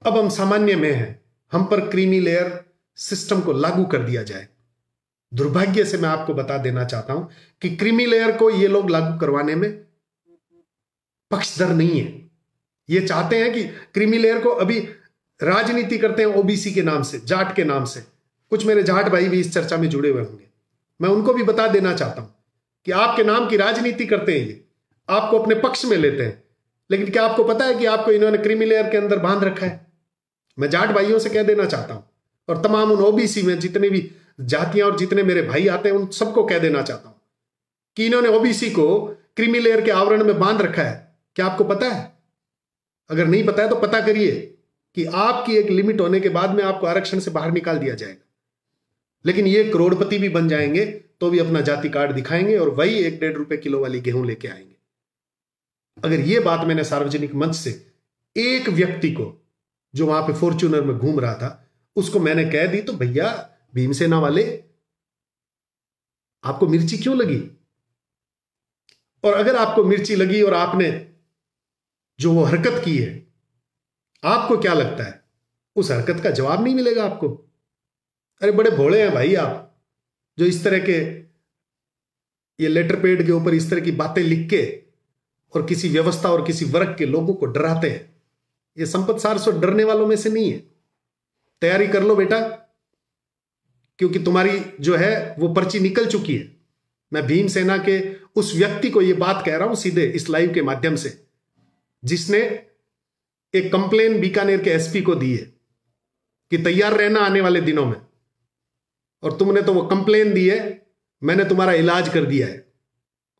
अब हम सामान्य में हैं, हम पर क्रीमी लेयर सिस्टम को लागू कर दिया जाए। दुर्भाग्य से मैं आपको बता देना चाहता हूँ कि क्रीमी लेयर को ये लोग लागू करवाने में पक्षधर नहीं है। ये चाहते हैं कि क्रीमी लेयर को अभी राजनीति करते हैं ओबीसी के नाम से, जाट के नाम से। कुछ मेरे जाट भाई भी इस चर्चा में जुड़े हुए होंगे। मैं उनको भी बता देना चाहता हूँ कि आपके नाम की राजनीति करते हैं ये। आपको अपने पक्ष में लेते हैं। लेकिन क्या आपको पता है कि आपको इन्होंने क्रीमी लेयर के अंदर बाँध रखा है? मैं जाट भाइयों से कह देना चाहता हूँ और तमाम उन ओबीसी में जितने भी जातियाँ और जितने मेरे भाई आते हैं, उन सबको कह देना चाहता हूँ कि इन्होंने ओबीसी को क्रीमी लेयर के आवरण में बाँध रखा है। क्या आपको पता है? अगर नहीं पता है तो पता करिए कि आपकी एक लिमिट होने के बाद में आपको आरक्षण से बाहर निकाल दिया जाएगा। लेकिन ये करोड़पति भी बन जाएँगे तो भी अपना जाति कार्ड दिखाएँगे और वही एक डेढ़ रुपए किलो वाली गेहूँ लेके आएँगे। अगर ये बात मैंने सार्वजनिक मंच से एक व्यक्ति को, जो वहाँ पे फॉर्च्यूनर में घूम रहा था, उसको मैंने कह दी तो भैया, भीमसेना वाले, आपको मिर्ची क्यों लगी? और अगर आपको मिर्ची लगी और आपने जो वो हरकत की है, आपको क्या लगता है? उस हरकत का जवाब नहीं मिलेगा आपको। अरे बड़े भोले हैं भाई आप, जो इस तरह के ये लेटर पेड के ऊपर इस तरह की बातें लिख के और किसी व्यवस्था और किसी वर्ग के लोगों को डराते हैं। ये संपत सारस्वत डरने वालों में से नहीं है। तैयारी कर लो बेटा, क्योंकि तुम्हारी जो है वो पर्ची निकल चुकी है। मैं भीम सेना के उस व्यक्ति को ये बात कह रहा हूँ सीधे इस लाइव के माध्यम से, जिसने एक कंप्लेन बीकानेर के एसपी को दी है कि तैयार रहना आने वाले दिनों में। और तुमने तो वो कंप्लेन दी है, मैंने तुम्हारा इलाज कर दिया है।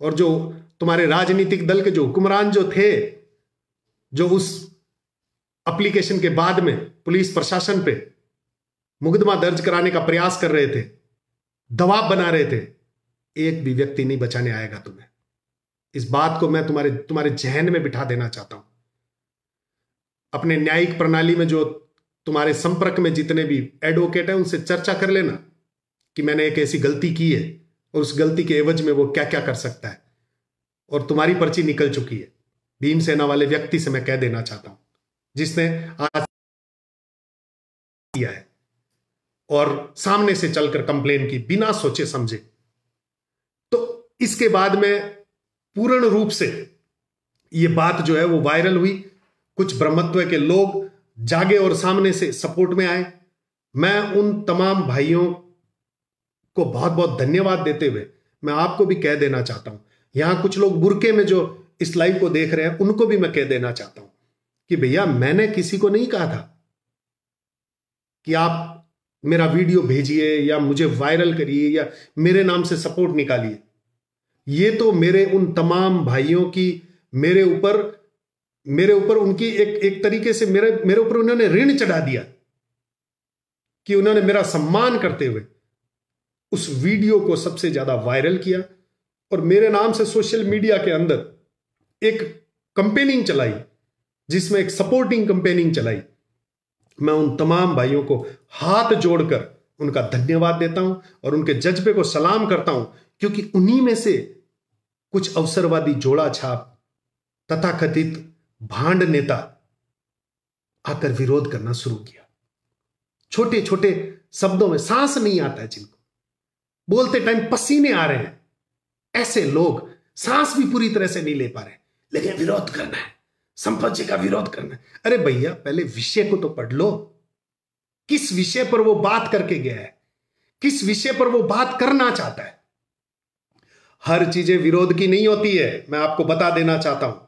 और जो तुम्हारे राजनीतिक दल के जो हुक्मरान जो थे, जो उस एप्लीकेशन के बाद में पुलिस प्रशासन पे मुकदमा दर्ज कराने का प्रयास कर रहे थे, दबाव बना रहे थे, एक भी व्यक्ति नहीं बचाने आएगा तुम्हें। इस बात को मैं तुम्हारे तुम्हारे जहन में बिठा देना चाहता हूँ। अपने न्यायिक प्रणाली में जो तुम्हारे संपर्क में जितने भी एडवोकेट हैं, उनसे चर्चा कर लेना। कि मैंने एक ऐसी गलती की है और उस गलती के एवज में वो क्या क्या कर सकता है। और तुम्हारी पर्ची निकल चुकी है। भीमसेना वाले व्यक्ति से मैं कह देना चाहता हूँ। जिसने आज किया है। और सामने से चलकर कंप्लेन की, बिना सोचे समझे। तो इसके बाद में पूर्ण रूप से ये बात जो है वो वायरल हुई। कुछ ब्रह्मत्व के लोग जागे और सामने से सपोर्ट में आए। मैं उन तमाम भाइयों को बहुत बहुत धन्यवाद देते हुए मैं आपको भी कह देना चाहता हूँ। यहाँ कुछ लोग बुरके में जो इस लाइव को देख रहे हैं, उनको भी मैं कह देना चाहता हूँ कि भैया, मैंने किसी को नहीं कहा था कि आप मेरा वीडियो भेजिए या मुझे वायरल करिए या मेरे नाम से सपोर्ट निकालिए। ये तो मेरे उन तमाम भाइयों की, मेरे ऊपर मेरे ऊपर उनकी एक एक तरीके से मेरे मेरे ऊपर उन्होंने ऋण चढ़ा दिया कि उन्होंने मेरा सम्मान करते हुए उस वीडियो को सबसे ज़्यादा वायरल किया और मेरे नाम से सोशल मीडिया के अंदर एक कंपेनिंग चलाई, जिसमें एक सपोर्टिंग कंपेनिंग चलाई। मैं उन तमाम भाइयों को हाथ जोड़कर उनका धन्यवाद देता हूँ और उनके जज्बे को सलाम करता हूँ, क्योंकि उन्हीं में से कुछ अवसरवादी जोड़ा छाप तथाकथित भांड नेता आकर विरोध करना शुरू किया। छोटे छोटे शब्दों में सांस नहीं आता है जिनको। बोलते टाइम पसीने आ रहे हैं। ऐसे लोग सांस भी पूरी तरह से नहीं ले पा रहे। लेकिन विरोध करना है। संपत जी का विरोध करना है। अरे भैया, पहले विषय को तो पढ़ लो। किस विषय पर वो बात करके गया है? किस विषय पर वो बात करना चाहता है? हर चीज़ें विरोध की नहीं होती है। मैं आपको बता देना चाहता हूँ।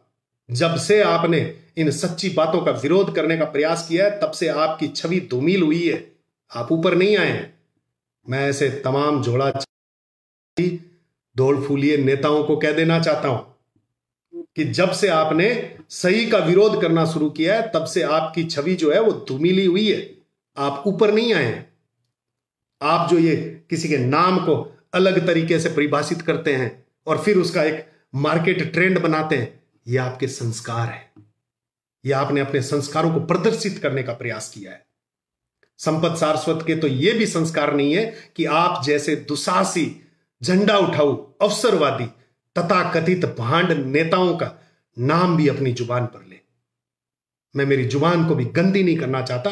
जब से आपने इन सच्ची बातों का विरोध करने का प्रयास किया है, तब से आपकी छवि धूमिल हुई है। आप ऊपर नहीं आए हैं। मैं ऐसे तमाम जोड़ा दौड़ फूलिए नेताओं को कह देना चाहता हूँ कि जब से आपने सही का विरोध करना शुरू किया है, तब से आपकी छवि जो है वो धूमिली हुई है। आप ऊपर नहीं आए आप जो ये किसी के नाम को अलग तरीके से परिभाषित करते हैं और फिर उसका एक मार्केट ट्रेंड बनाते हैं, ये आपके संस्कार है। ये आपने अपने संस्कारों को प्रदर्शित करने का प्रयास किया है। संपत सारस्वत के तो ये भी संस्कार नहीं है कि आप जैसे दुसाहसी झंडा उठाऊ अवसरवादी तथा कथित भांड नेताओं का नाम भी अपनी ज़ुबान पर ले। मैं मेरी ज़ुबान को भी गंदी नहीं करना चाहता,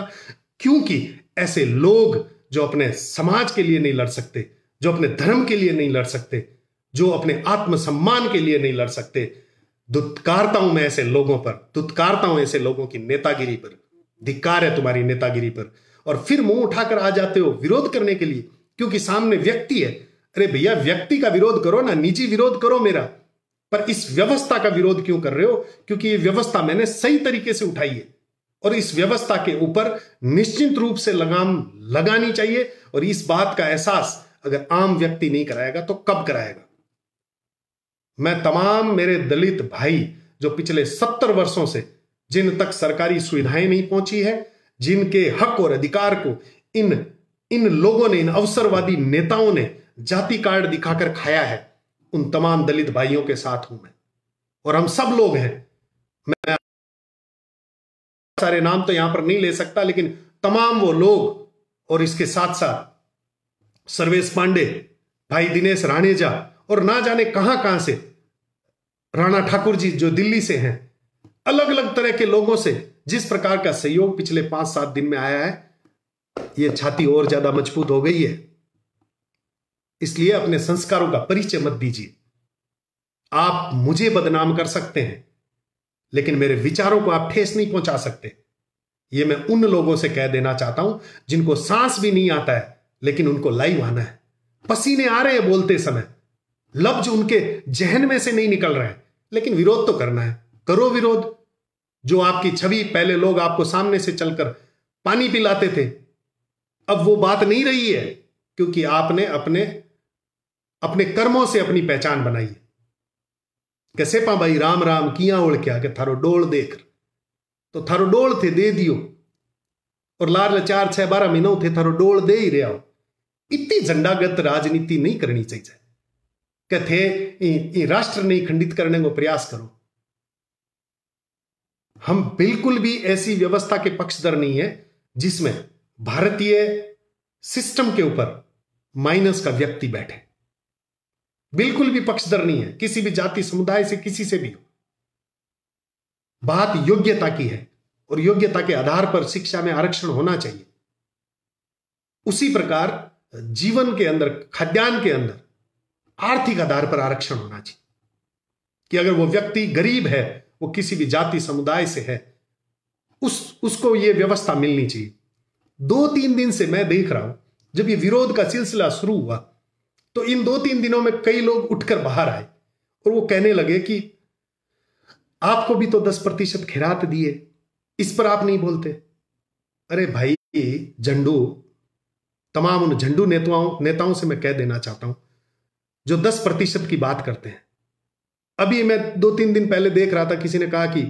क्योंकि ऐसे लोग जो अपने समाज के लिए नहीं लड़ सकते, जो अपने धर्म के लिए नहीं लड़ सकते, जो अपने आत्मसम्मान के लिए नहीं लड़ सकते दुत्कारता हूँ मैं ऐसे लोगों पर दुत्कारता हूँ ऐसे लोगों की नेतागिरी पर, धिक्कार है तुम्हारी नेतागिरी पर और फिर मुँह उठाकर आ जाते हो विरोध करने के लिए, क्योंकि सामने व्यक्ति है। अरे भैया, व्यक्ति का विरोध करो ना, निजी विरोध करो मेरा। पर इस व्यवस्था का विरोध क्यों कर रहे हो? क्योंकि ये व्यवस्था मैंने सही तरीके से उठाई है। और इस व्यवस्था के ऊपर निश्चित रूप से लगाम लगानी चाहिए। और इस बात का एहसास अगर आम व्यक्ति नहीं कराएगा तो कब कराएगा? मैं तमाम मेरे दलित भाई, जो पिछले सत्तर वर्षों से, जिन तक सरकारी सुविधाएँ नहीं पहुँची है जिनके हक और अधिकार को इन इन लोगों ने, इन अवसरवादी नेताओं ने जाति कार्ड दिखाकर खाया है, उन तमाम दलित भाइयों के साथ हूँ मैं। और हम सब लोग हैं। मैं सारे नाम तो यहाँ पर नहीं ले सकता, लेकिन तमाम वो लोग और इसके साथ साथ सर्वेश पांडे, भाई दिनेश राणेजा और ना जाने कहाँ कहाँ से राणा ठाकुर जी जो दिल्ली से हैं अलग अलग तरह के लोगों से जिस प्रकार का सहयोग पिछले पाँच सात दिन में आया है यह छाती और ज़्यादा मज़बूत हो गई है। इसलिए अपने संस्कारों का परिचय मत दीजिए। आप मुझे बदनाम कर सकते हैं, लेकिन मेरे विचारों को आप ठेस नहीं पहुँचा सकते। यह मैं उन लोगों से कह देना चाहता हूँ, जिनको सांस भी नहीं आता है, लेकिन उनको लाइव आना है। पसीने आ रहे हैं बोलते समय। लफ्ज उनके जहन में से नहीं निकल रहे हैं, लेकिन विरोध तो करना है। करो विरोध। जो आपकी छवि पहले लोग आपको सामने से चलकर पानी पिलाते थे। अब वो बात नहीं रही है, क्योंकि आपने अपने अपने कर्मों से अपनी पहचान बनाई है। कैसे पा भाई, राम राम, किया उड़ क्या के थारो डोल देख। तो थारो डोल थे, दे दियो। और लाल चार, छह, बारह महीनों थे, थारो डोल दे ही रहा हो। इतनी झंडागत राजनीति नहीं करनी चाहिए। कहते राष्ट्र नहीं खंडित करने को प्रयास करो। हम बिल्कुल भी ऐसी व्यवस्था के पक्षधर नहीं है जिसमें भारतीय सिस्टम के ऊपर माइनस का व्यक्ति बैठे। बिल्कुल भी पक्षधर नहीं है, किसी भी जाति, समुदाय से, किसी से भी हो। बात योग्यता की है और योग्यता के आधार पर शिक्षा में आरक्षण होना चाहिए। उसी प्रकार जीवन के अंदर, खाद्यान्न के अंदर आर्थिक आधार पर आरक्षण होना चाहिए कि अगर वो व्यक्ति गरीब है वो किसी भी जाति, समुदाय से है, उस, उसको ये व्यवस्था मिलनी चाहिए। दो तीन दिन से मैं देख रहा हूँ, जब ये विरोध का सिलसिला शुरू हुआ तो इन दो तीन दिनों में कई लोग उठकर बाहर आए और वो कहने लगे कि आपको भी तो दस प्रतिशत खिरात दिए, इस पर आप नहीं बोलते। अरे भाई, झंडू, तमाम उन झंडू नेताओं नेताओं से मैं कह देना चाहता हूँ, जो दस प्रतिशत की बात करते हैं अभी मैं दो तीन दिन पहले देख रहा था, किसी ने कहा कि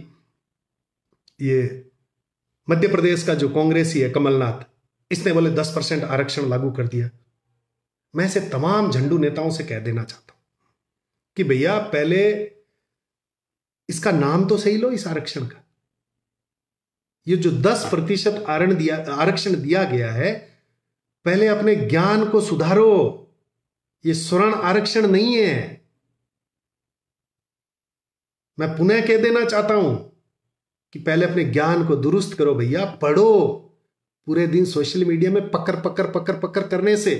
ये मध्य प्रदेश का जो कांग्रेसी है कमलनाथ, इसने बोले दस परसेंट आरक्षण लागू कर दिया। मैं ऐसे तमाम झंडू नेताओं से कह देना चाहता हूँ कि भैया, पहले इसका नाम तो सही लो इस आरक्षण का। ये जो दस प्रतिशत आरण दिया, आरक्षण दिया गया है, पहले अपने ज्ञान को सुधारो। ये स्वर्ण आरक्षण नहीं है। मैं पुनः कह देना चाहता हूँ कि पहले अपने ज्ञान को दुरुस्त करो भैया, पढ़ो। पूरे दिन सोशल मीडिया में पकड़ पकड़ पकड़ पकड़ करने से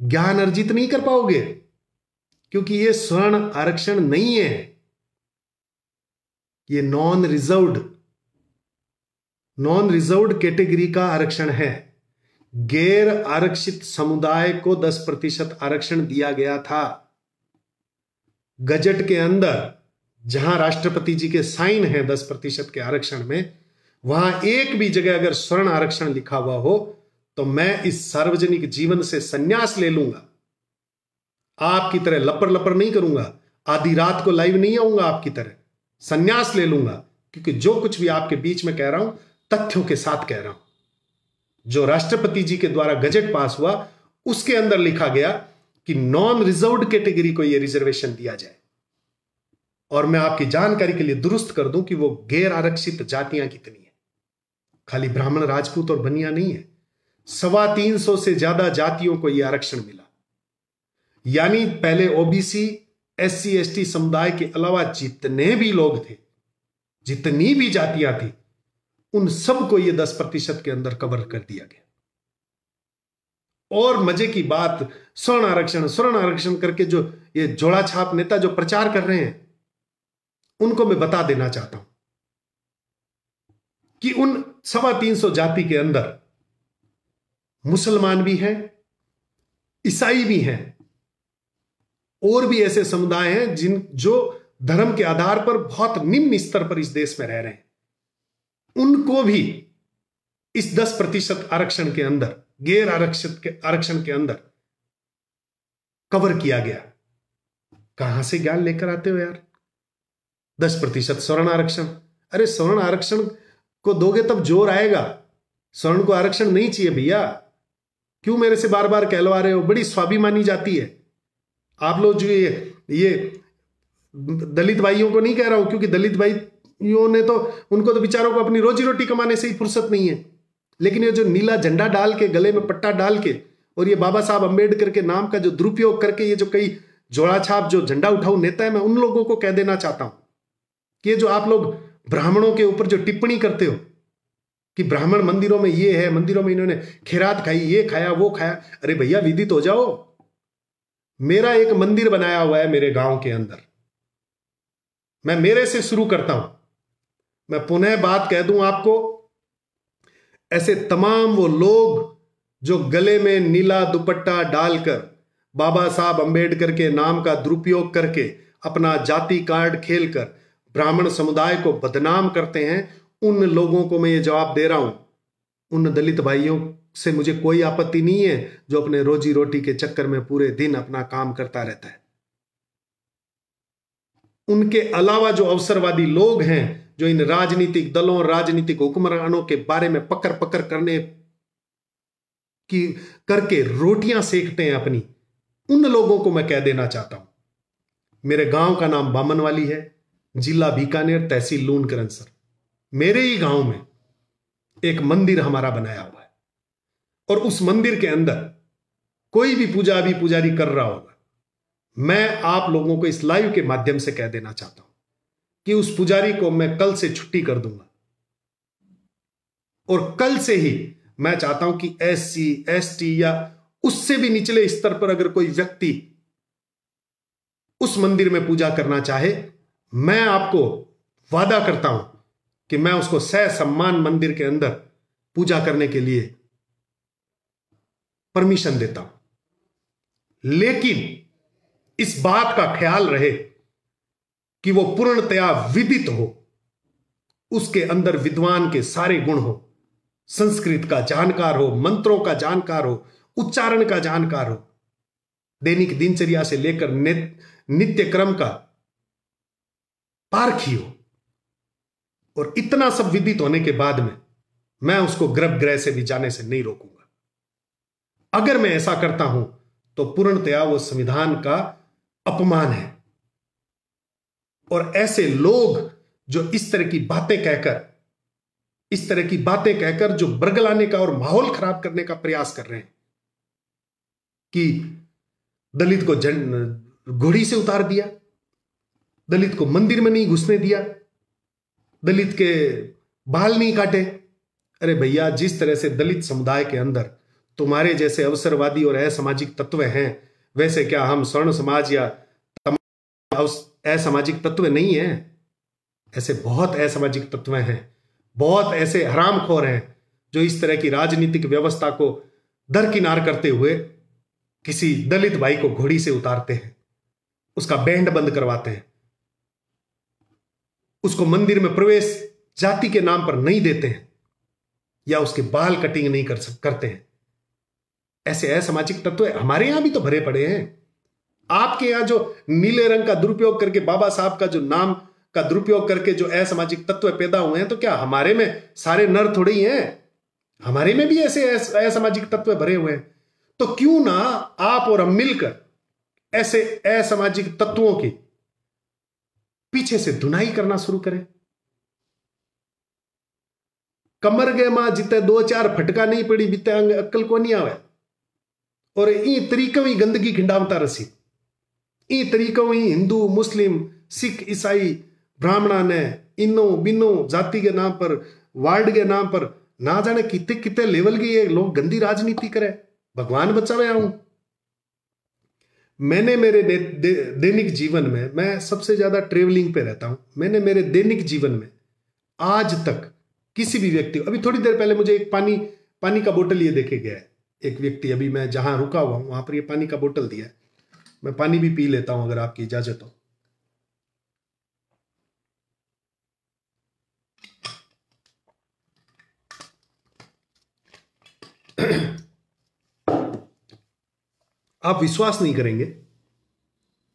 ज्ञान अर्जित नहीं कर पाओगे, क्योंकि ये स्वर्ण आरक्षण नहीं है। ये non reserved non reserved category का आरक्षण है। गैर आरक्षित समुदाय को 10 प्रतिशत आरक्षण दिया गया था। गजट के अंदर जहाँ राष्ट्रपति जी के साइन है 10 प्रतिशत के आरक्षण में, वहाँ एक भी जगह अगर स्वर्ण आरक्षण लिखा हुआ हो तो मैं इस सार्वजनिक जीवन से संन्यास ले लूँगा। आपकी तरह लपर लपर नहीं करूँगा। आधी रात को लाइव नहीं आऊँगा आपकी तरह। संन्यास ले लूँगा, क्योंकि जो कुछ भी आपके बीच में कह रहा हूँ, तथ्यों के साथ कह रहा हूँ। जो राष्ट्रपति जी के द्वारा गजट पास हुआ, उसके अंदर लिखा गया कि नॉन रिज़र्व कैटेगरी को यह रिजर्वेशन दिया जाए। और मैं आपकी जानकारी के लिए दुरुस्त कर दूँ कि वो गैर आरक्षित जातियाँ कितनी है। खाली ब्राह्मण, राजपूत और बनिया नहीं है। सवा तीन सौ से ज़्यादा जातियों को यह आरक्षण मिला। यानी पहले OBC S C S T समुदाय के अलावा जितने भी लोग थे, जितनी भी जातियाँ थी, उन सबको यह दस प्रतिशत के अंदर कवर कर दिया गया। और मज़े की बात, स्वर्ण आरक्षण स्वर्ण आरक्षण करके जो ये जोड़ा छाप नेता जो प्रचार कर रहे हैं उनको मैं बता देना चाहता हूँ कि उन सवा तीन सौ जाति के अंदर मुसलमान भी हैं, ईसाई भी हैं, और भी ऐसे समुदाय हैं जिन जो धर्म के आधार पर बहुत निम्न स्तर पर इस देश में रह रहे हैं। उनको भी इस दस प्रतिशत आरक्षण के अंदर, गैर आरक्षित के, आरक्षण के अंदर कवर किया गया। कहाँ से ज्ञान लेकर आते हो यार? दस प्रतिशत स्वर्ण आरक्षण। अरे, स्वर्ण आरक्षण को दोगे तब ज़ोर आएगा। स्वर्ण को आरक्षण नहीं चाहिए भैया। क्यों मेरे से बार बार कहलवा रहे हो? बड़ी स्वाभिमानी जाती है। आप लोग जो ये ये दलित भाइयों को नहीं कह रहा हूँ, क्योंकि दलित भाइयों ने तो उनको तो बेचारों को अपनी रोजी रोटी कमाने से ही फुर्सत नहीं है। लेकिन ये जो नीला झंडा डाल के, गले में पट्टा डाल के, और ये बाबा साहब अंबेडकर के नाम का जो दुरुपयोग करके ये जो कई जोड़ा छाप जो झंडा उठाऊ नेता है, मैं उन लोगों को कह देना चाहता हूँ। कि जो आप लोग ब्राह्मणों के ऊपर जो टिप्पणी करते हो कि ब्राह्मण मंदिरों में ये है, मंदिरों में इन्होंने खिरात खाई, ये खाया, वो खाया, अरे भैया विदित हो जाओ। मेरा एक मंदिर बनाया हुआ है मेरे गाँव के अंदर। मैं मेरे से शुरू करता हूँ। मैं पुनः बात कह दूँ आपको, ऐसे तमाम वो लोग जो गले में नीला दुपट्टा डालकर, बाबा साहब अंबेडकर के नाम का दुरुपयोग करके अपना जाति कार्ड खेलकर ब्राह्मण समुदाय को बदनाम करते हैं, उन लोगों को मैं ये जवाब दे रहा हूँ। उन दलित भाइयों से मुझे कोई आपत्ति नहीं है, जो अपने रोजी रोटी के चक्कर में पूरे दिन अपना काम करता रहता है। उनके अलावा जो अवसरवादी लोग हैं, जो इन राजनीतिक दलों, राजनीतिक हुक्मरानों के बारे में पकड़ पकड़ करने की, करके रोटियाँ सेकते हैं अपनी, उन लोगों को मैं कह देना चाहता हूँ। मेरे गाँव का नाम बामन वाली है। जिला बीकानेर तहसील लूनकरन सर। मेरे ही गाँव में एक मंदिर हमारा बनाया हुआ है। और उस मंदिर के अंदर कोई भी पूजा भी पुजारी कर रहा होगा, मैं आप लोगों को इस लाइव के माध्यम से कह देना चाहता हूँ कि उस पुजारी को मैं कल से छुट्टी कर दूँगा। और कल से ही मैं चाहता हूँ कि एस सी एस टी या उससे भी निचले स्तर पर अगर कोई व्यक्ति उस मंदिर में पूजा करना चाहे मैं आपको वादा करता हूँ कि मैं उसको सह सम्मान मंदिर के अंदर पूजा करने के लिए परमिशन देता हूँ। लेकिन इस बात का ख्याल रहे कि वो पूर्णतया विदित हो, उसके अंदर विद्वान के सारे गुण हो, संस्कृत का जानकार हो, मंत्रों का जानकार हो, उच्चारण का जानकार हो, दैनिक दिनचर्या से लेकर नित्य क्रम का पारखी हो और इतना सब विदित होने के बाद में मैं उसको गर्भ ग्रह से भी जाने से नहीं रोकूँगा। अगर मैं ऐसा करता हूँ तो पूर्णतया वो संविधान का अपमान है। और ऐसे लोग जो इस तरह की बातें कहकर, इस तरह की बातें कहकर जो बरगलाने का और माहौल खराब करने का प्रयास कर रहे हैं, कि दलित को जन घोड़ी से उतार दिया दलित को मंदिर में नहीं घुसने दिया, दलित के बाल नहीं काटे। अरे भैया, जिस तरह से दलित समुदाय के अंदर तुम्हारे जैसे अवसरवादी और असामाजिक तत्व हैं, वैसे क्या हम स्वर्ण समाज या असामाजिक तत्व नहीं है? ऐसे बहुत असामाजिक तत्व हैं, बहुत ऐसे हरामखोर हैं, जो इस तरह की राजनीतिक व्यवस्था को दरकिनार करते हुए किसी दलित भाई को घोड़ी से उतारते हैं, उसका बैंड बंद करवाते हैं। उसको मंदिर में प्रवेश जाति के नाम पर नहीं देते हैं या उसके बाल कटिंग नहीं कर सक, करते हैं। ऐसे असामाजिक तत्व हमारे यहाँ भी तो भरे पड़े हैं। आपके यहाँ जो नीले रंग का दुरुपयोग करके बाबा साहब का जो नाम का दुरुपयोग करके जो असामाजिक तत्व पैदा हुए हैं तो क्या हमारे में सारे नर थोड़े ही हैं? हमारे में भी ऐसे असामाजिक तत्व भरे हुए हैं। तो क्यों ना आप और हम मिलकर ऐसे असामाजिक तत्वों की पीछे से धुनाई करना शुरू करें। कमर गए माँ जिते दो चार फटका नहीं पड़ी, बीते अंग अक्ल को नहीं आवे। और ई तरीकों ही गंदगी खिंडावता रसी। ई तरीकों ही हिंदू, मुस्लिम, सिख, ईसाई, ब्राह्मणा ने इनो बिनो जाति के नाम पर, वार्ड के नाम पर ना जाने कितने कितने लेवल की ये लोग गंदी राजनीति करे। भगवान बचा मैं आऊँ। मैंने मेरे दे, दे, दैनिक जीवन में मैं सबसे ज़्यादा ट्रेवलिंग पे रहता हूँ। मैंने मेरे दैनिक जीवन में आज तक किसी भी व्यक्ति अभी थोड़ी देर पहले मुझे एक पानी पानी का बोतल ये देखे गया है। एक व्यक्ति अभी मैं जहाँ रुका हुआ हूँ वहाँ पर ये पानी का बोतल दिया है। मैं पानी भी पी लेता हूँ अगर आपकी इजाज़त हो। आप विश्वास नहीं करेंगे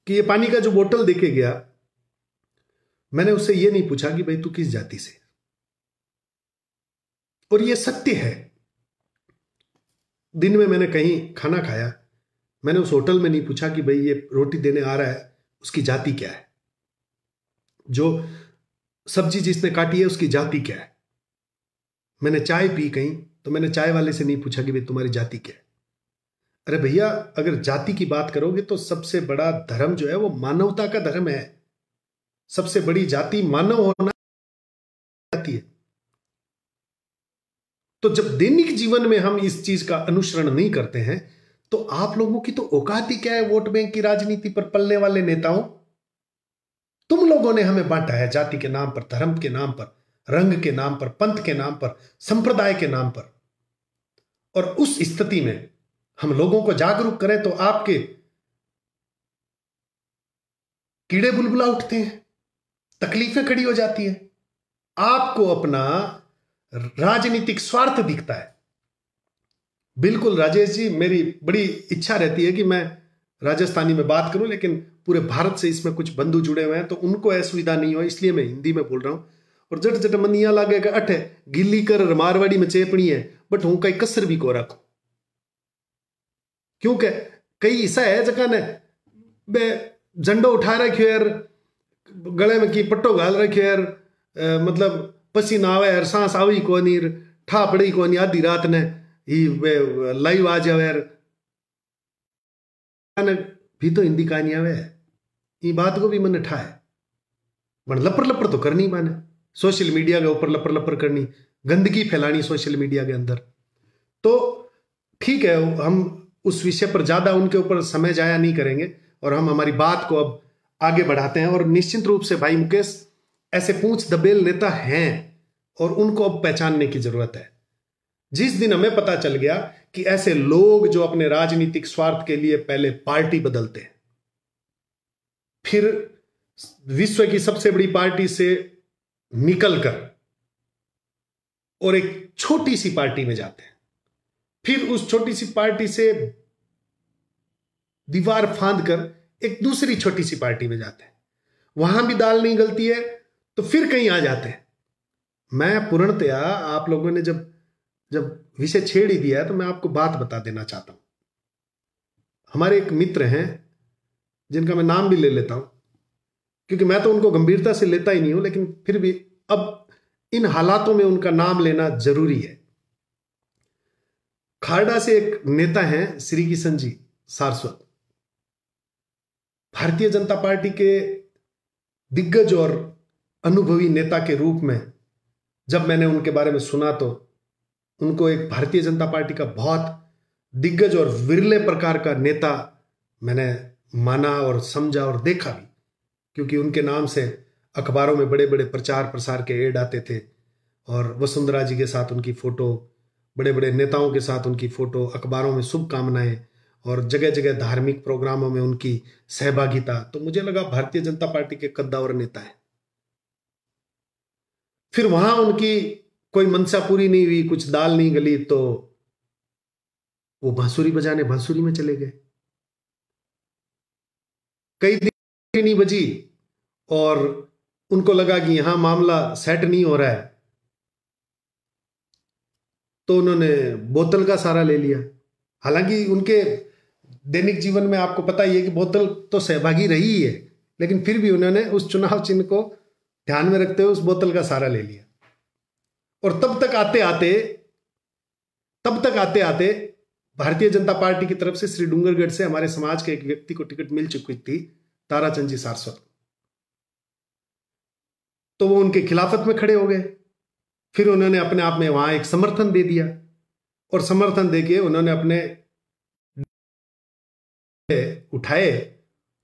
कि ये पानी का जो बोतल देखे गया, मैंने उससे ये नहीं पूछा कि भाई तू किस जाति से? और ये सत्य है। दिन में मैंने कहीं खाना खाया, मैंने उस होटल में नहीं पूछा कि भाई ये रोटी देने आ रहा है, उसकी जाति क्या है? जो सब्ज़ी जिसने काटी है, उसकी जाति क्या है? मैंने चाय पी कहीं तो मैंने चाय वाले से नहीं पूछा कि भाई तुम्हारी जाति क्या है? अरे भैया, अगर जाति की बात करोगे तो सबसे बड़ा धर्म जो है वो मानवता का धर्म है। सबसे बड़ी जाति मानव होना जाती है। तो जब दैनिक जीवन में हम इस चीज़ का अनुसरण नहीं करते हैं तो आप लोगों की तो औकात ही क्या है वोट बैंक की राजनीति पर पलने वाले नेताओं? तुम लोगों ने हमें बांटा है जाति के नाम पर, धर्म के नाम पर, रंग के नाम पर, पंथ के नाम पर, संप्रदाय के नाम पर। और उस स्थिति में हम लोगों को जागरूक करें तो आपके कीड़े बुलबुला उठते हैं, तकलीफें खड़ी हो जाती है। आपको अपना राजनीतिक स्वार्थ दिखता है। बिल्कुल राजेश जी, मेरी बड़ी इच्छा रहती है कि मैं राजस्थानी में बात करूँ, लेकिन पूरे भारत से इसमें कुछ बंधु जुड़े हुए हैं तो उनको असुविधा नहीं हो, इसलिए मैं हिंदी में बोल रहा हूँ। और जट जट मनिया लागे अठ गिल्ली कर मारवाड़ी में चेपणी है, बट हूँ कई कसर भी को रखू। क्योंकि कई ऐसा है जगह ने बे झंडो उठा रखियो यार, गले में की पट्टो घाल रखियो यार मतलब पसीना आवे यार, सांस आवी को नहीं ठा पड़ी को नहीं आधी रात ने ही लाइव आ जावे यार। भी तो हिंदी कहानी आवे ये बात को भी मन ठा है। बन लपर लपर तो करनी माने, सोशल मीडिया के ऊपर लपर लपर करनी, गंदगी फैलानी सोशल मीडिया के अंदर। तो ठीक है, हम उस विषय पर ज़्यादा उनके ऊपर समय जाया नहीं करेंगे और हम हमारी बात को अब आगे बढ़ाते हैं और निश्चित रूप से भाई मुकेश ऐसे पूछ दबेल नेता हैं और उनको अब पहचानने की ज़रूरत है। जिस दिन हमें पता चल गया कि ऐसे लोग जो अपने राजनीतिक स्वार्थ के लिए पहले पार्टी बदलते हैं, फिर विश्व की सबसे बड़ी पार्टी से निकलकर और एक छोटी सी पार्टी में जाते हैं। फिर उस छोटी सी पार्टी से दीवार फांद कर एक दूसरी छोटी सी पार्टी में जाते हैं। वहाँ भी दाल नहीं गलती है तो फिर कहीं आ जाते हैं। मैं पूर्णतया आप लोगों ने जब जब विषय छेड़ ही दिया है तो मैं आपको बात बता देना चाहता हूँ। हमारे एक मित्र हैं, जिनका मैं नाम भी ले लेता हूँ, क्योंकि मैं तो उनको गंभीरता से लेता ही नहीं हूँ, लेकिन फिर भी अब इन हालातों में उनका नाम लेना ज़रूरी है। खारडा से एक नेता हैं श्री किशन जी, सारस्वत। भारतीय जनता पार्टी के दिग्गज और अनुभवी नेता के रूप में जब मैंने उनके बारे में सुना तो उनको एक भारतीय जनता पार्टी का बहुत दिग्गज और विरले प्रकार का नेता मैंने माना और समझा और देखा भी, क्योंकि उनके नाम से अखबारों में बड़े बड़े प्रचार प्रसार के एड आते थे और वसुंधरा जी के साथ उनकी फ़ोटो बड़े बड़े नेताओं के साथ उनकी फ़ोटो, अखबारों में शुभकामनाएँ और जगह जगह धार्मिक प्रोग्रामों में उनकी सहभागिता। तो मुझे लगा भारतीय जनता पार्टी के कद्दावर नेता है। फिर वहाँ उनकी कोई मनसा पूरी नहीं हुई, कुछ दाल नहीं गली तो वो बांसुरी बजाने बांसुरी में चले गए। कई दिन नहीं बजी और उनको लगा कि यहाँ मामला सेट नहीं हो रहा है। तो उन्होंने बोतल का सारा ले लिया। हालाँकि उनके दैनिक जीवन में आपको पता ही है कि बोतल तो सहभागी रही है लेकिन फिर भी उन्होंने उस चुनाव चिन्ह को ध्यान में रखते हुए उस बोतल का सारा ले लिया। और तब तक आते आते, तब तक आते आते भारतीय जनता पार्टी की तरफ़ से श्री डूंगरगढ़ से हमारे समाज के एक व्यक्ति को टिकट मिल चुकी थी ताराचंद जी सारस्वत। तो वो उनके खिलाफत में खड़े हो गए। फिर उन्होंने अपने आप में वहाँ एक समर्थन दे दिया और समर्थन देके उन्होंने अपने उठाए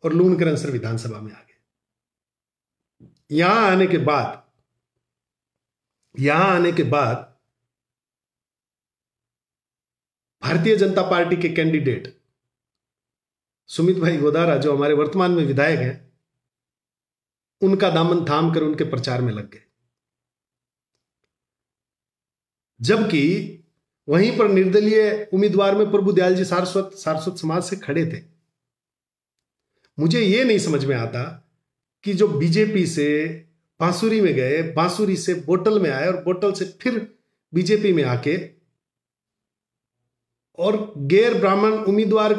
और करंसर विधानसभा में आ गए। यहाँ आने के बाद, यहाँ आने के बाद भारतीय जनता पार्टी के कैंडिडेट सुमित भाई गोदारा, जो हमारे वर्तमान में विधायक हैं, उनका दामन थाम कर उनके प्रचार में लग गए। जबकि वहीं पर निर्दलीय उम्मीदवार में प्रभु दयाल जी सारस्वत सारस्वत समाज से खड़े थे। मुझे यह नहीं समझ में आता कि जो बीजेपी से बांसुरी में गए, बांसुरी से बोटल में आए और बोटल से फिर बीजेपी में आके और गैर ब्राह्मण उम्मीदवार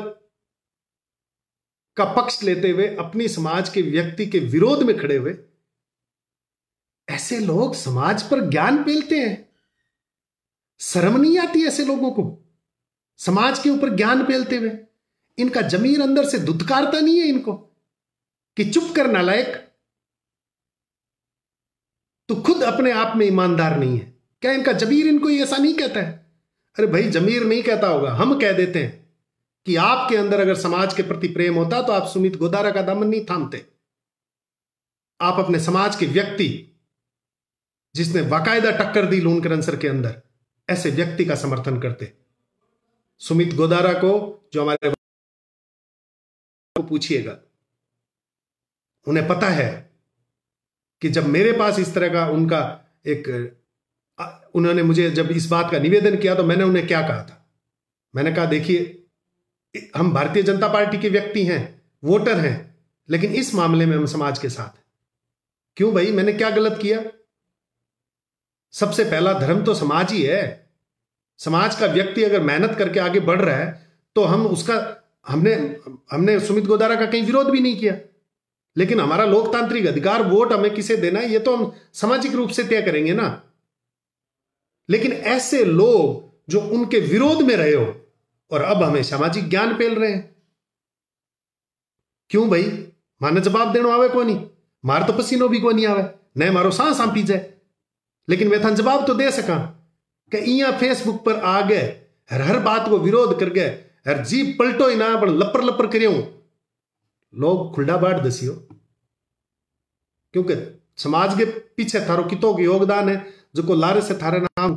का पक्ष लेते हुए अपनी समाज के व्यक्ति के विरोध में खड़े हुए, ऐसे लोग समाज पर ज्ञान पेलते हैं। शर्म नहीं आती ऐसे लोगों को? समाज के ऊपर ज्ञान पेलते हुए। इनका जमीर अंदर से दुत्कारता नहीं है इनको? कि चुप करना लायक? तो खुद अपने आप में ईमानदार नहीं है। क्या इनका जमीर इनको ऐसा नहीं कहता है? अरे भाई जमीर नहीं कहता होगा। हम कह देते हैं कि आपके अंदर अगर समाज के प्रति प्रेम होता तो आप सुमित गोदारा का दामन नहीं थामते। आप अपने समाज के व्यक्ति, जिसने बाकायदा टक्कर दी लून करंसर के अंदर ऐसे व्यक्ति का समर्थन करते। सुमित गोदारा को, जो हमारे को पूछिएगा, उन्हें पता है कि जब मेरे पास इस तरह का उनका एक उन्होंने मुझे जब इस बात का निवेदन किया तो मैंने उन्हें क्या कहा था? मैंने कहा, देखिए हम भारतीय जनता पार्टी के व्यक्ति हैं, वोटर हैं, लेकिन इस मामले में हम समाज के साथ क्यों भाई? मैंने क्या गलत किया? सबसे पहला धर्म तो समाज ही है। समाज का व्यक्ति अगर मेहनत करके आगे बढ़ रहा है तो हम उसका, हमने हमने सुमित गोदारा का कहीं विरोध भी नहीं किया। लेकिन हमारा लोकतांत्रिक अधिकार, वोट हमें किसे देना है, ये तो हम सामाजिक रूप से तय करेंगे ना। लेकिन ऐसे लोग जो उनके विरोध में रहे हो, और अब हमें सामाजिक ज्ञान पेल रहे हैं। क्यों भाई? माने जवाब देना आवे को नहीं मार तो पसीनो भी को नहीं आवे। नहीं मारो सांस पी जाए। लेकिन था, जवाब तो दे सका कि इया फेसबुक पर आ गए, हर हर बात को विरोध कर गए, हर जीप पलटो ही ना पर लपर लपर करियो लोग खुलडा बाट दसियो क्योंकि समाज के पीछे थारो कितो के योगदान है जो को लारे से थारे नाम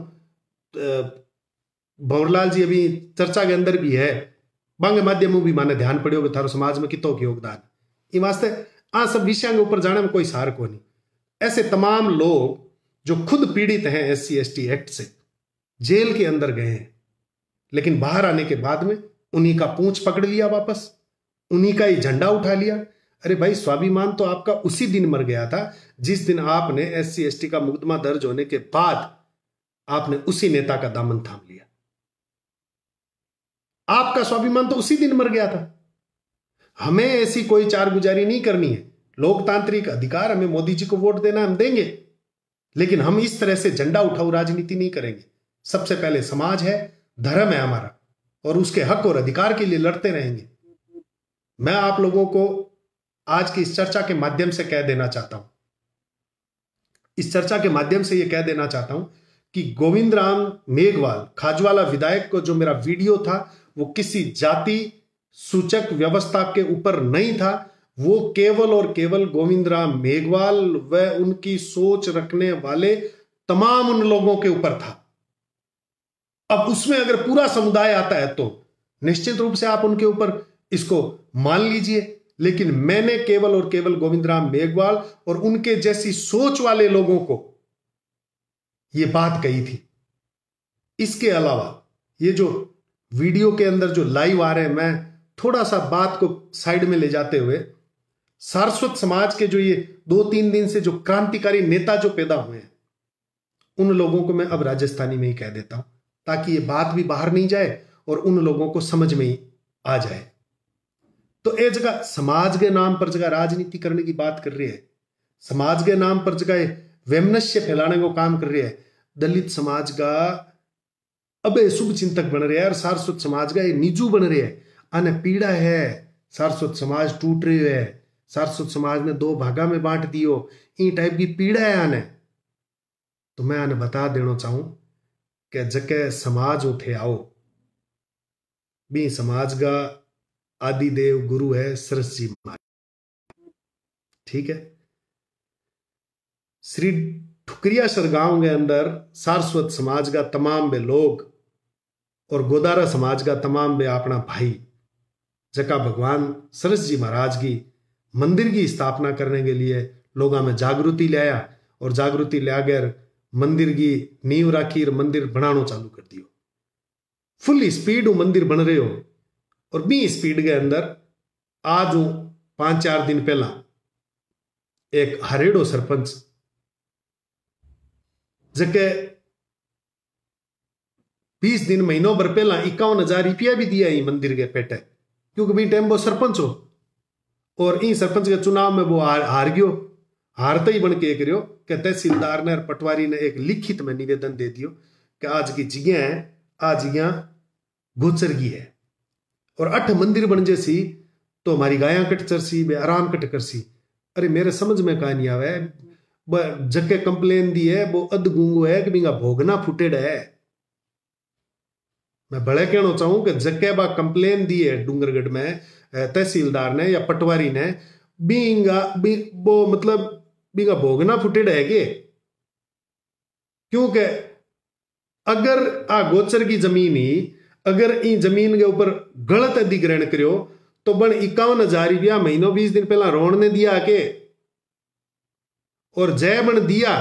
भंवरलाल जी अभी चर्चा के अंदर भी है। बंग माध्यम भी माने ध्यान पड़ियो थारो समाज में कितो के योगदान ये वास्ते आ सब विषय के ऊपर जाने में कोई सार को नहीं ऐसे तमाम लोग जो खुद पीड़ित हैं एस सी एक्ट से, जेल के अंदर गए हैं। लेकिन बाहर आने के बाद में उन्हीं का पूंछ पकड़ लिया वापस, उन्हीं का ही झंडा उठा लिया। अरे भाई, स्वाभिमान तो आपका उसी दिन मर गया था, जिस दिन आपने एस सी का मुकदमा दर्ज होने के बाद आपने उसी नेता का दामन थाम लिया। आपका स्वाभिमान तो उसी दिन मर गया था। हमें ऐसी कोई चार गुजारी नहीं करनी है। लोकतांत्रिक अधिकार हमें मोदी जी को वोट देना हम देंगे। लेकिन हम इस तरह से झंडा उठाऊ राजनीति नहीं करेंगे। सबसे पहले समाज है, धर्म है हमारा, और उसके हक और अधिकार के लिए लड़ते रहेंगे। मैं आप लोगों को आज की इस चर्चा के माध्यम से कह देना चाहता हूँ। इस चर्चा के माध्यम से यह कह देना चाहता हूँ कि गोविंद राम मेघवाल, खाजवाला विधायक को जो मेरा वीडियो था, वो किसी जाति सूचक व्यवस्था के ऊपर नहीं था वो केवल और केवल गोविंद राम मेघवाल व उनकी सोच रखने वाले तमाम उन लोगों के ऊपर था। अब उसमें अगर पूरा समुदाय आता है तो निश्चित रूप से आप उनके ऊपर इसको मान लीजिए, लेकिन मैंने केवल और केवल गोविंद राम मेघवाल और उनके जैसी सोच वाले लोगों को यह बात कही थी। इसके अलावा ये जो वीडियो के अंदर जो लाइव आ रहे हैं, मैं थोड़ा सा बात को साइड में ले जाते हुए सारस्वत समाज के जो ये दो तीन दिन से जो क्रांतिकारी नेता जो पैदा हुए हैं, उन लोगों को मैं अब राजस्थानी में ही कह देता हूँ, ताकि ये बात भी बाहर नहीं जाए और उन लोगों को समझ में ही आ जाए। तो ये जगह समाज के नाम पर जगह राजनीति करने की बात कर रही है, समाज के नाम पर जगह वैमनस्य फैलाने को काम कर रही है, दलित समाज का अब शुभ चिंतक बन रहे हैं और सारस्वत समाज का ये निजू बन रहे हैं। अने पीड़ा है, सारस्वत समाज टूट रही है। सारस्वत समाज ने दो भागा में बांट दियो। इन टाइप की पीड़ा है आने। तो मैं आने बता देना चाहूँ कि जके समाज उठे आओ। भी समाज का आदि देव गुरु है सरस जी महाराज। ठीक है? श्री ठुकरिया सर गाँव के अंदर सारस्वत समाज का तमाम बे लोग और गोदारा समाज का तमाम बे अपना भाई, जका भगवान सरस जी महाराज की मंदिर की स्थापना करने के लिए लोगों में जागृति लाया और जागृति लिया मंदिर की नींव राखी और मंदिर बनाना चालू कर दियो। फुल स्पीड वो मंदिर बन रहे हो और बी स्पीड के अंदर आज वो पाँच चार दिन पहला एक हरेडो सरपंच जके बीस दिन महीनों भर पहला इक्यावन हज़ार रुपया भी दिया ही मंदिर के पेटे, क्योंकि बी टाइम वो सरपंच हो। और इन सरपंच के चुनाव में वो हार हार गयो हारते ही बन के करियो कि तहसीलदार ने और पटवारी ने एक लिखित में निवेदन दे दियो कि आज की जगह है, आज यहाँ गुजर गई है। और अठ मंदिर बन जैसी तो हमारी गाया कट चरसी, बे आराम कट करसी। अरे मेरे समझ में कहा नहीं आवे। जके कंप्लेन दी है, वो अध गूंगो है कि बिंगा भोगना फुटेड है। मैं बड़े कहना चाहूँ कि जके बा कंप्लेन दी है डूंगरगढ़ में तहसीलदार ने या पटवारी ने बींगा बी, वो मतलब बींगा भोगना फुटेड है के? क्योंकि अगर आ गोचर की ज़मीन ही अगर इन ज़मीन के ऊपर गलत अधिग्रहण करो तो बन इक्यावन हज़ार रुपया महीनों बीस दिन पहला रोण ने दिया के? और जय बन दिया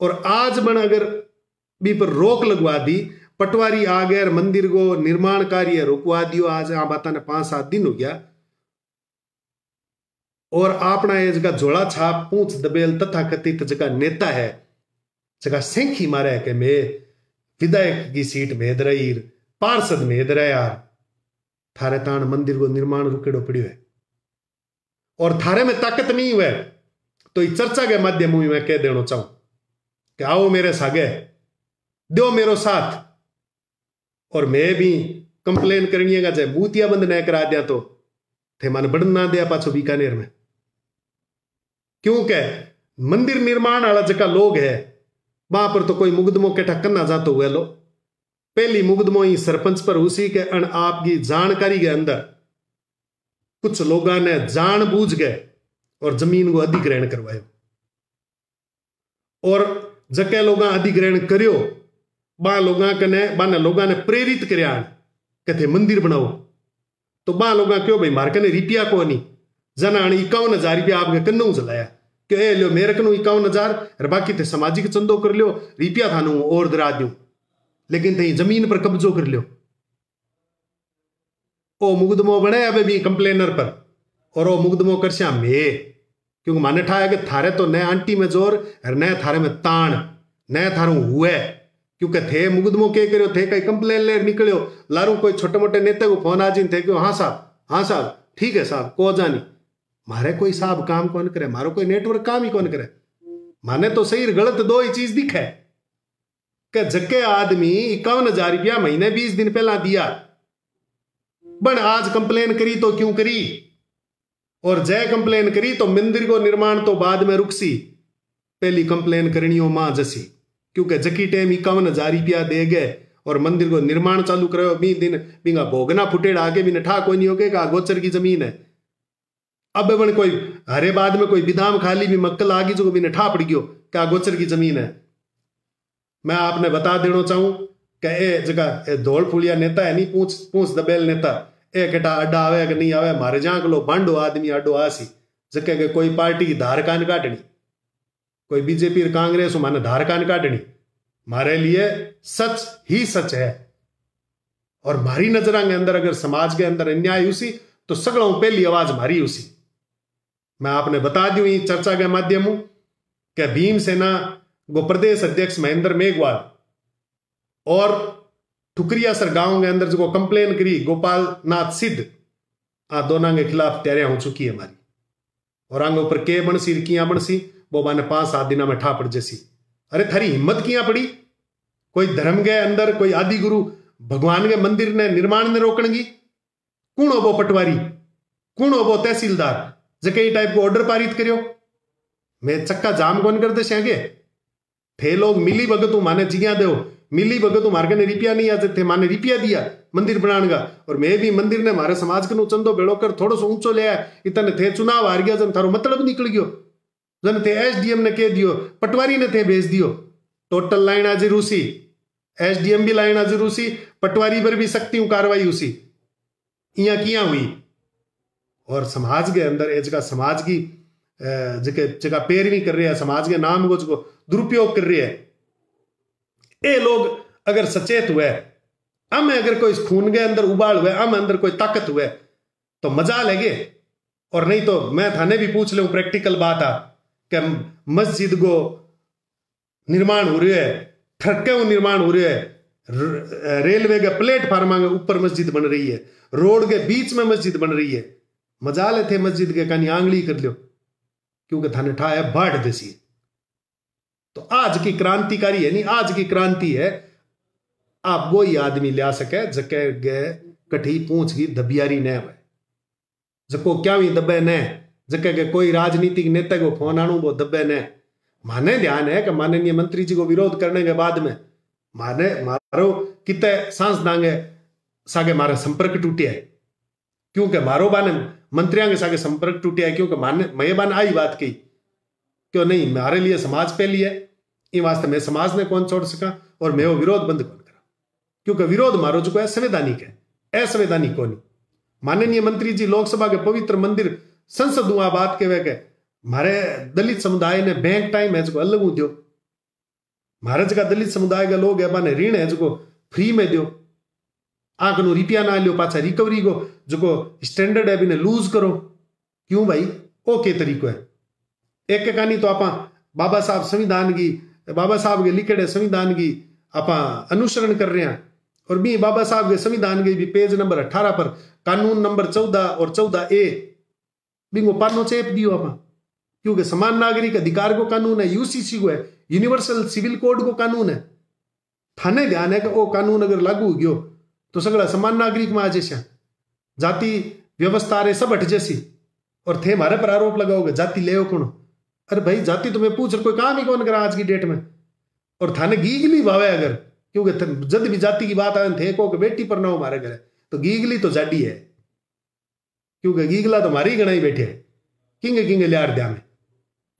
और आज बन अगर भी पर रोक लगवा दी पटवारी आ गए मंदिर को निर्माण कार्य रुकवा दियो। आज आ बात ने पाँच सात दिन हो गया। और अपना ये जगह झोला छाप, पूछ दबेल तथा कथित जगह नेता है। जगह सेंखी मारे के मैं विधायक की सीट में रही पार्षद में यार थारे तान मंदिर को निर्माण रुकेड़ो पड़ियो है। और थारे में ताकत नहीं हुए तो इस चर्चा के माध्यम में मैं कह देना चाहूँ कि आओ मेरे सागे, दो मेरो साथ। और मैं भी कंप्लेन करनी है चाहे बूतिया बंद न करा दिया तो। थे मन बढ़ ना दिया पाछो बीकानेर में। क्योंकि मंदिर निर्माण वाला जगह लोग है, वहाँ पर तो कोई मुकदमो के ठक्कर ना जातो हुए लो। पहली मुकदमो ही सरपंच पर उसी के अन आपकी जानकारी के अंदर कुछ लोगों ने जान बूझ गए और ज़मीन को अधिग्रहण करवायो। और जके लोग अधिग्रहण करियो बा लोगों कने बाने लोगों ने प्रेरित करया कहते मंदिर बनाओ। तो बा लोग क्यों भाई मार कने रिपिया को नहीं जना इक्यावन हज़ार रुपया आपके कन्नू चलाया कि ए लियो मेरे कनु इक्यावन हज़ार, और बाकी थे सामाजिक चंदो कर लियो रिपिया थानू और दरा दू लेकिन थे ज़मीन पर कब्जो कर लियो ओ मुकदमो बने अब भी कंप्लेनर पर, और ओ मुकदमो कर श्याम मे। क्योंकि माने ठाया कि थारे तो नए आंटी में ज़ोर, और नए थारे में तान नए थारू हुए। क्योंकि थे मुकदमो के करो थे कई कंप्लेन ले निकलो लारू कोई छोटे मोटे नेता को फ़ोन आज थे क्यों हाँ साहब हाँ साहब, ठीक है साहब को जानी। मारे कोई साहब काम कौन करे, मारो कोई नेटवर्क काम ही कौन करे? माने तो सही गलत दो ही चीज़ दिखे। कि जके आदमी इक्यावन हज़ार रुपया महीने बीस दिन पहला दिया। बन आज कंप्लेन करी तो क्यों करी? और जय कंप्लेन करी तो मंदिर को निर्माण तो बाद में रुकसी। पहली कंप्लेन करनी हो माँ जसी। क्योंकि जकी टाइम इक्यावन हज़ार रुपया दे गए और मंदिर को निर्माण चालू करो, बी दिन बिंगा भोगना फुटेड़ आगे भी नठा कोई नहीं होगा गोचर की ज़मीन है। अब बन कोई हरे बाद में कोई विधाम खाली भी मक्कल आ गई, जो भी ठा पड़ गयो क्या गोचर की ज़मीन है। मैं आपने बता देना चाहूँ कि ए जगह ए धोल फुलिया नेता है, नहीं पूछ पूछ दबेल नेता। ए केटा अड्डा आवे कि नहीं आवे, मारे जहाँ कलो बांडो आदमी अड्डो आसी, जके के कोई पार्टी की धार कान काटनी कोई बीजेपी और कांग्रेस हो, माने धार कान काटनी मारे लिए सच ही सच है। और मारी नज़र के अंदर अगर समाज के अंदर अन्याय उसी तो सगड़ों पहली आवाज़ मारी उसी मैं आपने बता दी चर्चा के माध्यम कि भीमसेना गो प्रदेश अध्यक्ष महेंद्र मेघवाल और ठुकरिया सर गाँव के अंदर जो कंप्लेन करी गोपाल नाथ सिद्ध, आ दोनों के खिलाफ तैयारियाँ हो चुकी है हमारी और आगे ऊपर के बनसी, किया बनसी? वो माने पाँच सात दिन में ठा पड़ जैसी। अरे थारी हिम्मत किया पड़ी? कोई धर्म के अंदर, कोई आदि गुरु भगवान के मंदिर ने निर्माण ने रोकणगी कौन हो वो पटवारी? कौन हो वो तहसीलदार जके टाइप को ऑर्डर पारित करियो? मैं चक्का जाम कौन कर दे श्यागे थे लोग मिली भगत माने जिया दो मिली भगत मार्ग ने रिपिया नहीं आते थे माने रिपिया दिया मंदिर बनाने का। और मैं भी मंदिर ने मारे समाज के चंदो बेड़ो कर थोड़ो सो ऊंचो लिया इतने थे चुनाव हार गया जन, थारो मतलब निकल गयो। एसडीएम ने कह दियो पटवारी ने थे भेज दियो टोटल लाइन आज रूसी एसडीएम भी लाइन आज रूसी पटवारी पर भी सकती हूँ कार्रवाई उसी इया किया हुई और समाज के अंदर जगह समाज की जगह जगह पैरवी कर रहे हैं समाज के नाम को दुरुपयोग कर रहे हैं ये लोग अगर सचेत हुए हम अगर कोई खून के अंदर उबाल हुए हम अंदर कोई ताकत हुए तो मज़ा लगे और नहीं तो मैं थाने भी पूछ लू प्रैक्टिकल बात आ कि मस्जिद को निर्माण हो रहा है ठरके निर्माण हो रहा है। रेलवे के प्लेटफार्म के ऊपर मस्जिद बन रही है, रोड के बीच में मस्जिद बन रही है। मज़ा ले थे मस्जिद के कहीं आंगली कर लियो, क्योंकि थाने ठाया बाढ़ देसी तो आज की क्रांतिकारी है, नहीं, आज की क्रांति है। आप वो ही आदमी लिया सके, जके गए, कठी पूछ की दबियारी न जको क्या भी दबे न जके के कोई राजनीतिक नेता को फ़ोन आणू, वो दबे ने। माने ध्यान है कि माननीय मंत्री जी को विरोध करने के बाद में, माने मारो कितने सांस दांगे सागे मारे संपर्क टूटे है। क्योंकि मारो बाने मंत्रियों के सागे संपर्क टूटे है, क्योंकि माने मैं बान आई बात की क्यों नहीं, मारे लिए समाज पे लिए इन वास्ते मैं समाज ने कौन छोड़ सका, और मैं वो विरोध बंद कौन करा? क्योंकि विरोध मारो जो है संवैधानिक है, असंवैधानिक कौन। माननीय मंत्री जी लोकसभा के पवित्र मंदिर संसद हुआ बात के वे के मारे दलित समुदाय ने बैंक टाइम है जो अलग दो मारे जगह दलित समुदाय के लोग है माने ऋण है जो फ्री में दो आँख नो रुपया ना लियो पाछा रिकवरी को जो स्टैंडर्ड है बिने लूज करो क्यों भाई ओ के तरीको है एक कहानी तो आप बाबा साहब संविधान की बाबा साहब के लिखे संविधान की आप अनुसरण कर रहे हैं और भी बाबा साहब के संविधान के भी पेज नंबर अठारह पर कानून नंबर चौदह और चौदह ए बिंगो पानो चेप दियो आप क्योंकि समान नागरिक अधिकार को कानून है यूसीसी को है यूनिवर्सल सिविल कोड को कानून है। थाने ध्यान है कि वो कानून अगर लागू गयो तो सगड़ा समान नागरिक में आ जैसा। जाति व्यवस्था रे सब हट जैसी। और थे हमारे पर आरोप लगाओगे, जाति ले कौन? अरे भाई, जाति तुम्हें पूछ कोई काम ही कौन करा आज की डेट में? और थाने गीगली भावे अगर, क्योंकि जब भी जाति की बात आए, थे को बेटी पर ना हो हमारे घर तो गीगली तो जाडी है। क्योंकि गीगला तो हमारी गणाई बैठे है। किंगे किंगे लियार दिया में।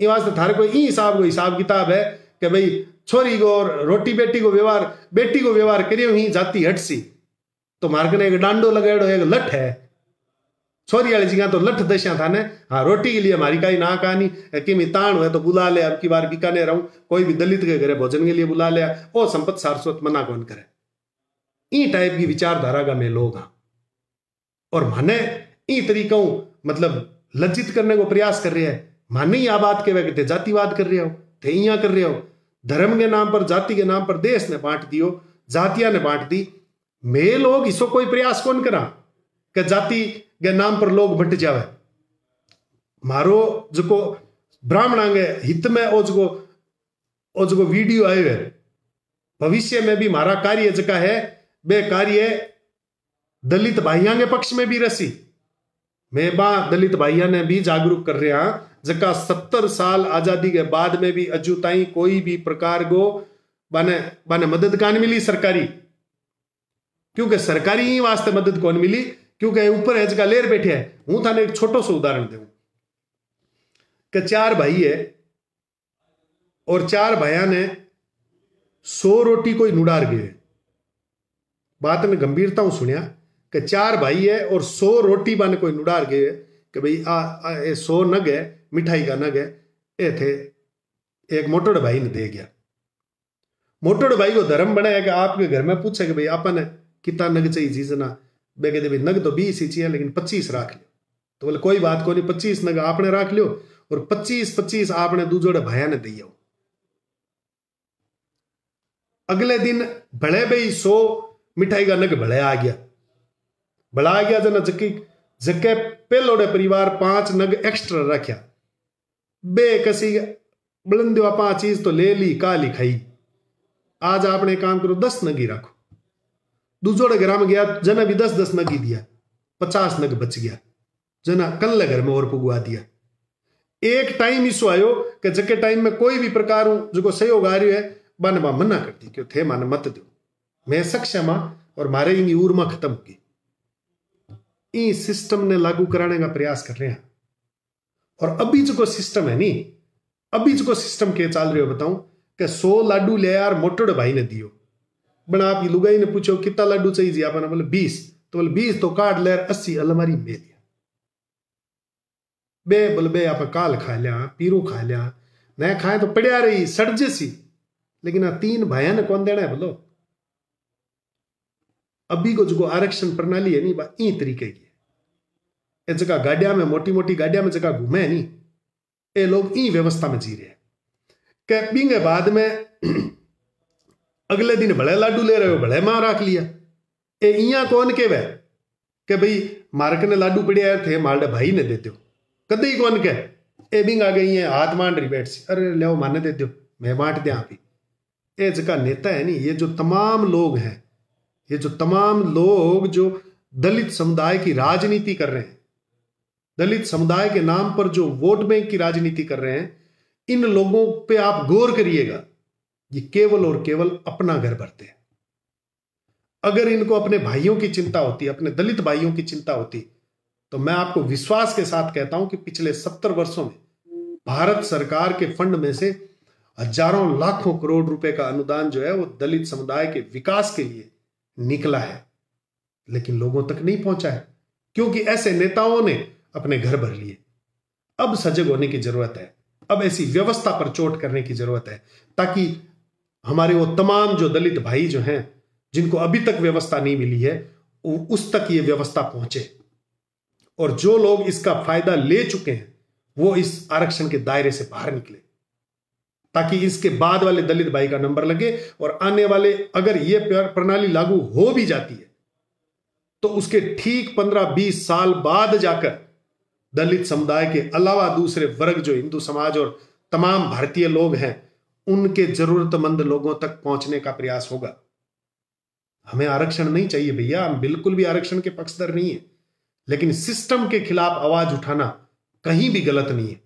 ये वास्ते थारे कोई ई हिसाब को हिसाब किताब है कि भाई छोरी को और रोटी बेटी को व्यवहार, बेटी को व्यवहार करियो ही जाति हट सी तो मार्ग एक डांडो लगाड़ो एक लठ है। छोरी वाली जगह तो लठ दशा था ने हाँ रोटी के लिए हमारी कहीं ना कहानी कि ताण हुए तो बुला ले, अब की बार बीकाने रहूँ। कोई भी दलित के घरे भोजन के लिए बुला लिया ओ संपत सारस्वत मना कौन करे? ई टाइप की विचारधारा का मैं लोग हाँ। और माने ई तरीकों मतलब लज्जित करने को प्रयास कर रहे हैं। माने ही बात के वे जातिवाद कर रहे हो थे कर रहे हो, धर्म के नाम पर, जाति के नाम पर देश ने बांट दियो, जातिया ने बांट दी। मैं लोग इसो कोई प्रयास कौन करा कि जाति के नाम पर लोग बट जावे? मारो जो ब्राह्मणांगे हित में ओ जो ओ जो वीडियो आए हुए भविष्य में भी मारा कार्य जका है, बे कार्य दलित भाइया के पक्ष में भी रसी। मैं बा दलित भाइया ने भी जागरूक कर रहा जका सत्तर साल आज़ादी के बाद में भी अजू ताई कोई भी प्रकार को बने बने मदद कान मिली सरकारी। क्योंकि सरकारी ही वास्ते मदद कौन मिली, क्योंकि ऊपर है जगह लेर बैठे है। हूँ थाने एक छोटो सो उदाहरण दू चार भाई है और चार भाइया ने सौ रोटी कोई नुडार गए। बात ने गंभीरता सुनिया। कि चार भाई है और सौ रोटी बन कोई नुडार गए कि भाई आ, आ ए सौ नग है मिठाई का नग है ये थे एक मोटड़ भाई ने दे गया। मोटड़ भाई को धर्म बनाया कि आपके घर में पूछे कि भाई आपने कितना नग चाहिए जीजना बे कहते भाई नग तो बीस ही चाहिए लेकिन पच्चीस राख लियो। तो बोले कोई बात को नहीं पच्चीस नग आपने राख लियो और पच्चीस पच्चीस आपने दूजोड़े भाया ने दियो। अगले दिन भले भाई सो मिठाई का नग भले आ गया आ गया जना जकी, जके पेलोड़े परिवार पाँच नग एक्स्ट्रा रखा बे कसी बुलंद पाँच चीज़ तो ले ली, काली खाई। आज आपने काम करो, दस नगी रखो। दूसरे घर में गया, जना भी दस दस नगी दिया। पचास नग बच गया। जना कल घर में और पुगवा दिया। एक टाइम इसो आयो कि जके टाइम में कोई भी प्रकार जो सहयोग आ रही है, बन बा मना करती क्यों थे मान मत दो। मैं सक्षम और मारे इन ऊर्मा खत्म होगी ई सिस्टम ने लागू कराने का प्रयास कर रहे हैं और अभी जो सिस्टम है नी अभी जो सिस्टम के चल रहे हो बताऊँ कि सो लाडू ले यार मोटड़ भाई ने दियो बना आपकी लुगाई ने पूछो कितना लड्डू चाहिए आपने बोले बीस तो बोले बीस तो काट ले अस्सी अलमारी में दिया बे बोले बे आप काल खा लिया पीरू खा लिया नया खाए तो पड़िया रही सड़ जैसी लेकिन तीन भाइयों ने कौन देना है बोलो अभी को जो आरक्षण प्रणाली है नहीं ई तरीके की है जगह गाड़िया में मोटी मोटी गाड़िया में जगह घूमे नहीं ये लोग ई व्यवस्था में जी रहे हैं के बाद में अगले दिन भले लाडू ले रहे हो भले माँ रख लिया ए इया कौन के वह के भाई मारक ने लाडू पड़िया थे मालडे भाई ने दे दो कदे ही कौन के ए बिंग आ गई है हाथ मान रही बैठ सी अरे ले माने दे दो मैं बांट दिया अभी ये जगह नेता है नहीं ये जो तमाम लोग हैं ये जो तमाम लोग जो दलित समुदाय की राजनीति कर रहे हैं दलित समुदाय के नाम पर जो वोट बैंक की राजनीति कर रहे हैं, इन लोगों पे आप गौर करिएगा, ये केवल और केवल अपना घर भरते हैं। अगर इनको अपने भाइयों की चिंता होती, अपने दलित भाइयों की चिंता होती तो मैं आपको विश्वास के साथ कहता हूँ कि पिछले सत्तर वर्षों में भारत सरकार के फंड में से हज़ारों लाखों करोड़ रुपए का अनुदान जो है, वो दलित समुदाय के विकास के लिए निकला है। लेकिन लोगों तक नहीं पहुँचा है, क्योंकि ऐसे नेताओं ने अपने घर भर लिए। अब सजग होने की ज़रूरत है। अब ऐसी व्यवस्था पर चोट करने की ज़रूरत है ताकि हमारे वो तमाम जो दलित भाई जो हैं, जिनको अभी तक व्यवस्था नहीं मिली है उस तक ये व्यवस्था पहुँचे। और जो लोग इसका फ़ायदा ले चुके हैं, वो इस आरक्षण के दायरे से बाहर निकले। ताकि इसके बाद वाले दलित भाई का नंबर लगे और आने वाले अगर ये प्रणाली लागू हो भी जाती है तो उसके ठीक पंद्रह बीस साल बाद जाकर दलित समुदाय के अलावा दूसरे वर्ग जो हिंदू समाज और तमाम भारतीय लोग हैं, उनके जरूरतमंद लोगों तक पहुँचने का प्रयास होगा। हमें आरक्षण नहीं चाहिए भैया, हम बिल्कुल भी आरक्षण के पक्षधर नहीं है। लेकिन सिस्टम के खिलाफ आवाज़ उठाना कहीं भी गलत नहीं है।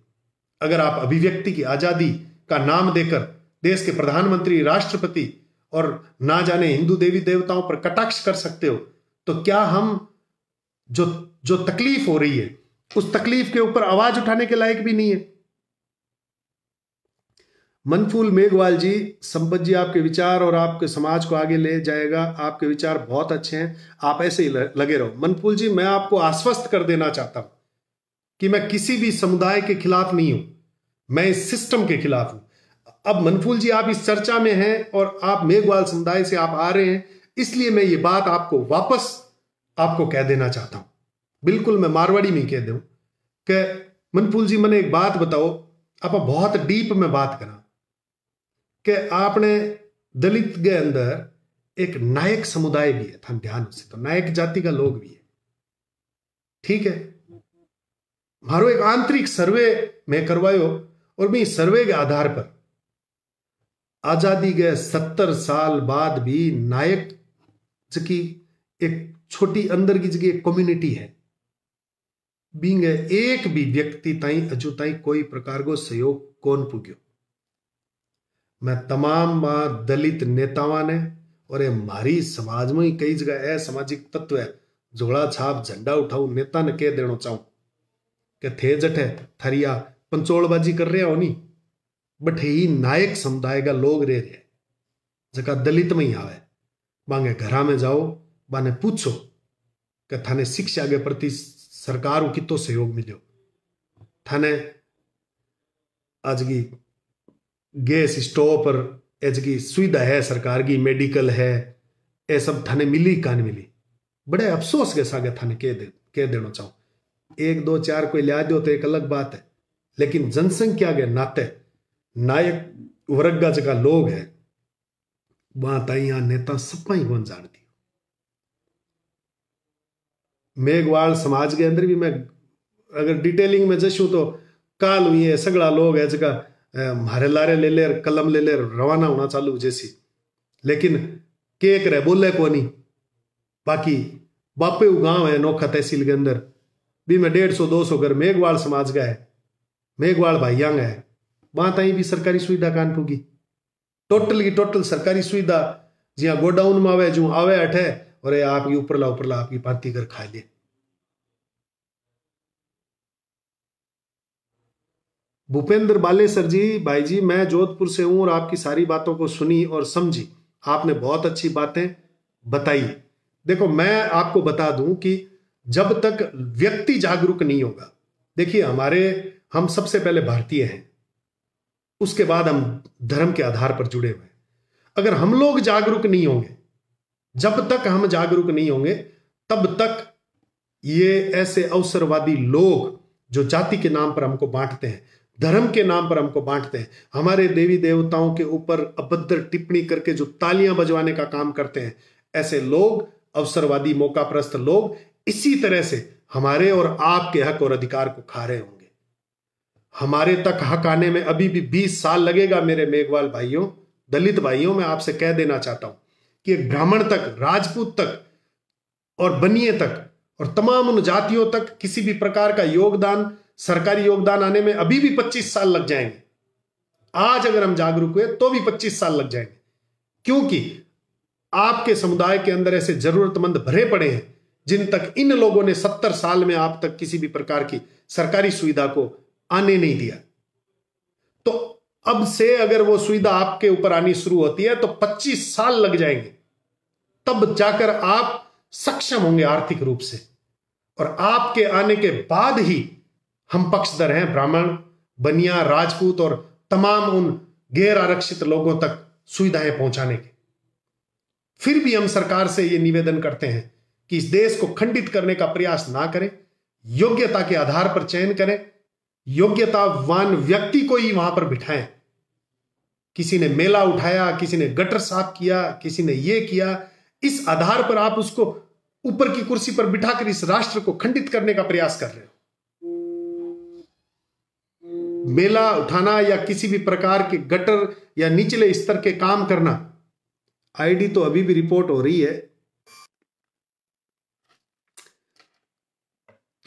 अगर आप अभिव्यक्ति की आज़ादी का नाम देकर देश के प्रधानमंत्री, राष्ट्रपति और ना जाने हिंदू देवी देवताओं पर कटाक्ष कर सकते हो तो क्या हम जो जो तकलीफ़ हो रही है उस तकलीफ़ के ऊपर आवाज़ उठाने के लायक भी नहीं है। मनफूल मेघवाल जी, संपत जी, आपके विचार और आपके समाज को आगे ले जाएगा। आपके विचार बहुत अच्छे हैं। आप ऐसे ही लगे रहो। मनफूल जी, मैं आपको आश्वस्त कर देना चाहता हूँ कि मैं किसी भी समुदाय के खिलाफ नहीं हूँ। मैं इस सिस्टम के खिलाफ हूँ। अब मनफूल जी, आप इस चर्चा में हैं और आप मेघवाल समुदाय से आप आ रहे हैं, इसलिए मैं ये बात आपको वापस आपको कह देना चाहता हूँ। बिल्कुल मैं मारवाड़ी में कह दू कि मनफूल जी, मैंने एक बात बताओ, आप बहुत डीप में बात करा कि आपने दलित के अंदर एक नायक समुदाय भी है, था ध्यान से तो नायक जाति का लोग भी है। ठीक है? मारो एक आंतरिक सर्वे में करवायो और मैं सर्वे के आधार पर आज़ादी के सत्तर साल बाद भी नायक की एक छोटी अंदर की जगह कम्युनिटी है। बींग एक भी व्यक्ति ताई, अजू ताई कोई प्रकार को सहयोग कौन पुग्यो। मैं तमाम दलित नेताओं ने और मारी समाज में ही कई जगह असामाजिक तत्व है जोड़ा छाप झंडा उठाऊ, नेता ने कह देना चाहूँ कि थे जठे, थरिया पंचोड़बाजी कर रहे हो नी? बट ही नायक समुदाय का लोग रह रहे जका दलित में ही आवे। बांगे घरा में जाओ बाने पूछो कि थाने शिक्षा के प्रति सरकार को कितो सहयोग मिलो थाने आज की गैस स्टोव पर की सुविधा है सरकार की, मेडिकल है, ये सब थाने मिली कान मिली? बड़े अफसोस के सागे थाने कह दे, कह देना चाहूँ। एक, दो, चार कोई लिया दो तो एक अलग बात है। लेकिन जनसंख्या के नाते नायक वर्ग का जगह लोग है, वहाँ ताइया नेता सब ही कौन जानती मेघवाल समाज के अंदर भी मैं अगर डिटेलिंग में जशू तो काल हुई है सगड़ा लोग है जगह मारे लारे ले ले, कलम ले ले, रवाना होना चालू जैसी। लेकिन के करे बोले को नहीं बाकी बापे गाँव है, नोखा तहसील के अंदर। भी मैं डेढ़ सौ, दो सौ घर मेघवाल समाज का है। मेघवाल भाईयांग है। वहाँ ताई भी सरकारी सुविधा कान पुगी टोटल की टोटल सरकारी सुविधा, जिया गोडाउन में आवे, जो आवे अठे, और आपकी ऊपरला ऊपरला आपकी पाती कर खा ले भूपेंद्र बालेसर जी, भाई जी, मैं जोधपुर से हूँ और आपकी सारी बातों को सुनी और समझी। आपने बहुत अच्छी बातें बताई। देखो, मैं आपको बता दूँ कि जब तक व्यक्ति जागरूक नहीं होगा, देखिए, हमारे, हम सबसे पहले भारतीय हैं। उसके बाद हम धर्म के आधार पर जुड़े हुए अगर हम लोग जागरूक नहीं होंगे, जब तक हम जागरूक नहीं होंगे, तब तक ये ऐसे अवसरवादी लोग जो जाति के नाम पर हमको बांटते हैं धर्म के नाम पर हमको बांटते हैं। हमारे देवी देवताओं के ऊपर अभद्र टिप्पणी करके जो तालियाँ बजवाने का काम करते हैं, ऐसे लोग, अवसरवादी, मौकाप्रस्त लोग, इसी तरह से हमारे और आपके हक और अधिकार को खा रहे होंगे। हमारे तक हक आने में अभी भी बीस साल लगेगा मेरे मेघवाल भाइयों, दलित भाइयों, मैं आपसे कह देना चाहता हूँ कि एक ब्राह्मण तक, राजपूत तक और बनिए तक और तमाम उन जातियों तक किसी भी प्रकार का योगदान सरकारी योगदान आने में अभी भी 25 साल लग जाएँगे। आज अगर हम जागरूक हुए तो भी 25 साल लग जाएँगे। क्योंकि आपके समुदाय के अंदर ऐसे जरूरतमंद भरे पड़े हैं, जिन तक इन लोगों ने 70 साल में आप तक किसी भी प्रकार की सरकारी सुविधा को आने नहीं दिया। तो अब से अगर वो सुविधा आपके ऊपर आनी शुरू होती है तो 25 साल लग जाएँगे। तब जाकर आप सक्षम होंगे आर्थिक रूप से। और आपके आने के बाद ही हम पक्षधर हैं, ब्राह्मण, बनिया, राजपूत और तमाम उन गैर आरक्षित लोगों तक सुविधाएँ पहुँचाने के। फिर भी हम सरकार से यह निवेदन करते हैं कि इस देश को खंडित करने का प्रयास ना करें, योग्यता के आधार पर चयन करें, योग्यतावान व्यक्ति को ही वहाँ पर बिठाएँ। किसी ने मेला उठाया, किसी ने गटर साफ़ किया, किसी ने यह किया, इस आधार पर आप उसको ऊपर की कुर्सी पर बिठाकर इस राष्ट्र को खंडित करने का प्रयास कर रहे हो। मेला उठाना या किसी भी प्रकार के गटर या निचले स्तर के काम करना। आईडी तो अभी भी रिपोर्ट हो रही है।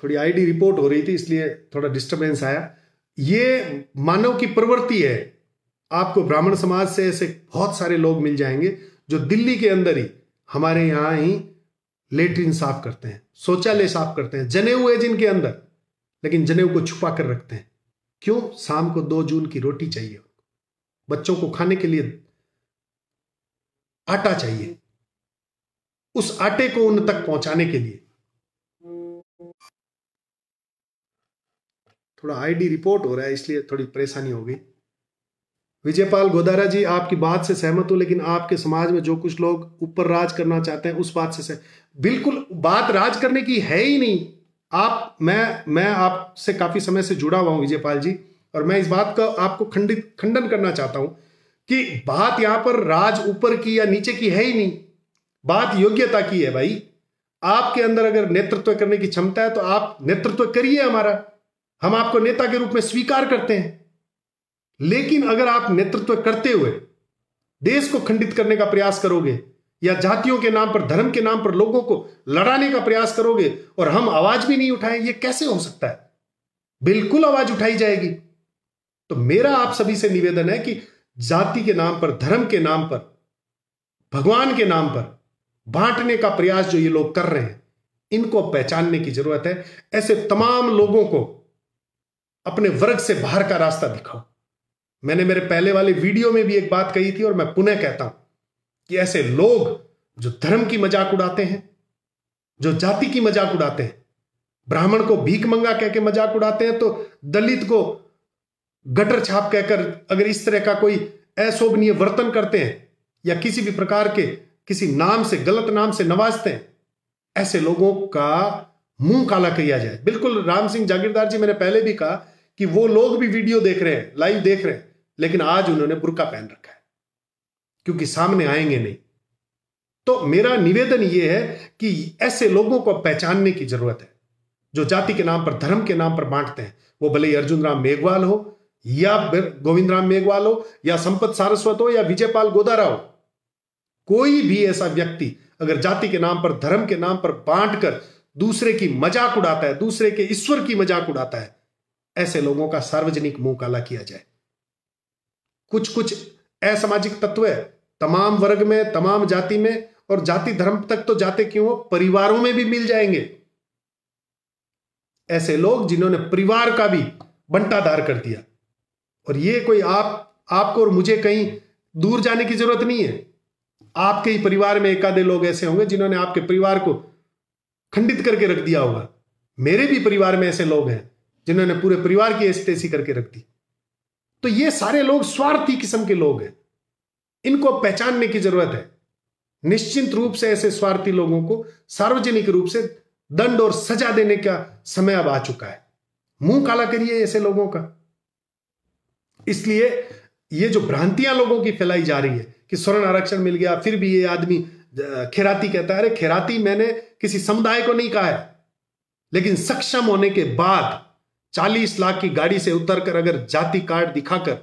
थोड़ी आईडी रिपोर्ट हो रही थी, इसलिए थोड़ा डिस्टरबेंस आया। ये मानव की प्रवृत्ति है। आपको ब्राह्मण समाज से ऐसे बहुत सारे लोग मिल जाएँगे जो दिल्ली के अंदर ही हमारे यहाँ ही लेटरिन साफ़ करते हैं, शौचालय साफ़ करते हैं, जनेऊ है जिनके अंदर, लेकिन जनेऊ को छुपा कर रखते हैं। क्यों शाम को दो जून की रोटी चाहिए बच्चों को खाने के लिए आटा चाहिए। उस आटे को उन तक पहुँचाने के लिए। थोड़ा आईडी रिपोर्ट हो रहा है, इसलिए थोड़ी परेशानी हो गई। विजयपाल गोदारा जी, आपकी बात से सहमत हूँ, लेकिन आपके समाज में जो कुछ लोग ऊपर राज करना चाहते हैं, उस बात से बिल्कुल बात राज करने की है ही नहीं। आप, मैं मैं आपसे काफ़ी समय से जुड़ा हुआ हूँ, विजयपाल जी, और मैं इस बात का आपको खंडित, खंडन करना चाहता हूँ कि बात यहाँ पर राज ऊपर की या नीचे की है ही नहीं। बात योग्यता की है भाई। आपके अंदर अगर नेतृत्व करने की क्षमता है तो आप नेतृत्व करिए हमारा। हम आपको नेता के रूप में स्वीकार करते हैं। लेकिन अगर आप नेतृत्व करते हुए देश को खंडित करने का प्रयास करोगे या जातियों के नाम पर, धर्म के नाम पर लोगों को लड़ाने का प्रयास करोगे और हम आवाज़ भी नहीं उठाएँ, ये कैसे हो सकता है? बिल्कुल आवाज़ उठाई जाएगी। तो मेरा आप सभी से निवेदन है कि जाति के नाम पर, धर्म के नाम पर, भगवान के नाम पर बांटने का प्रयास जो ये लोग कर रहे हैं, इनको पहचानने की ज़रूरत है। ऐसे तमाम लोगों को अपने वर्ग से बाहर का रास्ता दिखाओ। मैंने मेरे पहले वाले वीडियो में भी एक बात कही थी और मैं पुनः कहता हूँ। कि ऐसे लोग जो धर्म की मज़ाक उड़ाते हैं, जो जाति की मज़ाक उड़ाते हैं, ब्राह्मण को भीख मंगा कह के मज़ाक उड़ाते हैं तो दलित को गटर छाप कहकर अगर इस तरह का कोई अशोभनीय वर्तन करते हैं या किसी भी प्रकार के किसी नाम से, गलत नाम से नवाजते हैं, ऐसे लोगों का मुँह काला किया जाए। बिल्कुल राम सिंह जागीरदार जी, मैंने पहले भी कहा कि वो लोग भी वीडियो देख रहे हैं, लाइव देख रहे हैं, लेकिन आज उन्होंने बुरका पहन रखा है। क्योंकि सामने आएँगे नहीं। तो मेरा निवेदन यह है कि ऐसे लोगों को पहचानने की ज़रूरत है, जो जाति के नाम पर, धर्म के नाम पर बांटते हैं। वो भले ही अर्जुन राम मेघवाल हो, या गोविंद राम मेघवाल हो, या संपत सारस्वत हो, या विजयपाल गोदारा हो। कोई भी ऐसा व्यक्ति अगर जाति के नाम पर, धर्म के नाम पर बांट कर दूसरे की मज़ाक उड़ाता है, दूसरे के ईश्वर की मज़ाक उड़ाता है, ऐसे लोगों का सार्वजनिक मुँह काला किया जाए। कुछ कुछ असामाजिक तत्व है। तमाम वर्ग में, तमाम जाति में और जाति धर्म तक तो जाते क्यों हो? परिवारों में भी मिल जाएँगे। ऐसे लोग जिन्होंने परिवार का भी बंटाधार कर दिया। और ये कोई आप, आपको और मुझे कहीं दूर जाने की ज़रूरत नहीं है। आपके ही परिवार में एक आधे लोग ऐसे होंगे जिन्होंने आपके परिवार को खंडित करके रख दिया होगा। मेरे भी परिवार में ऐसे लोग हैं जिन्होंने पूरे परिवार की ऐसी करके रख दी। तो ये सारे लोग स्वार्थी किस्म के लोग हैं। इनको पहचानने की ज़रूरत है। निश्चित रूप से ऐसे स्वार्थी लोगों को सार्वजनिक रूप से दंड और सजा देने का समय अब आ चुका है। मुँह काला करिए ऐसे लोगों का। इसलिए ये जो भ्रांतियाँ लोगों की फैलाई जा रही है कि स्वर्ण आरक्षण मिल गया, फिर भी ये आदमी खेराती कहता है, अरे, खेराती मैंने किसी समुदाय को नहीं कहा है। लेकिन सक्षम होने के बाद चालीस लाख की गाड़ी से उतरकर अगर जाति कार्ड दिखाकर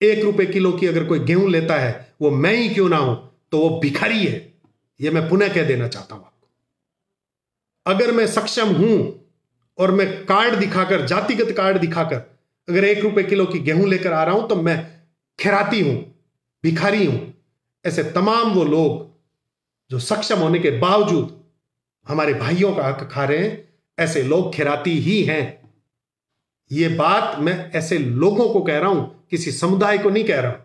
एक रुपए किलो की अगर कोई गेहूँ लेता है, वो मैं ही क्यों ना हूँ? तो वो भिखारी है। यह मैं पुनः कह देना चाहता हूँ आपको। अगर मैं सक्षम हूँ और मैं कार्ड दिखाकर, जातिगत कार्ड दिखाकर अगर एक रुपए किलो की गेहूँ लेकर आ रहा हूँ तो मैं खिराती हूँ, भिखारी हूँ। ऐसे तमाम वो लोग जो सक्षम होने के बावजूद हमारे भाइयों का हक खा रहे हैं, ऐसे लोग खिराती ही हैं। ये बात मैं ऐसे लोगों को कह रहा हूँ, किसी समुदाय को नहीं कह रहा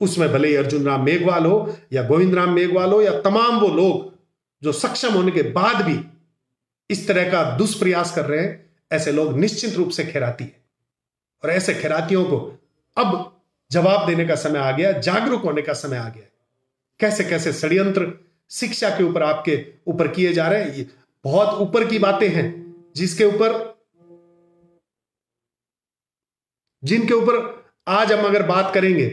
उसमें भले ही अर्जुन राम मेघवाल हो, या गोविंद राम मेघवाल हो, या तमाम वो लोग जो सक्षम होने के बाद भी इस तरह का दुष्प्रयास कर रहे हैं, ऐसे लोग निश्चित रूप से खैराती है। और ऐसे खैरातियों को अब जवाब देने का समय आ गया, जागरूक होने का समय आ गया कैसे कैसे षड्यंत्र शिक्षा के ऊपर आपके ऊपर किए जा रहे हैं बहुत ऊपर की बातें हैं, जिसके ऊपर जिनके ऊपर आज हम अगर बात करेंगे,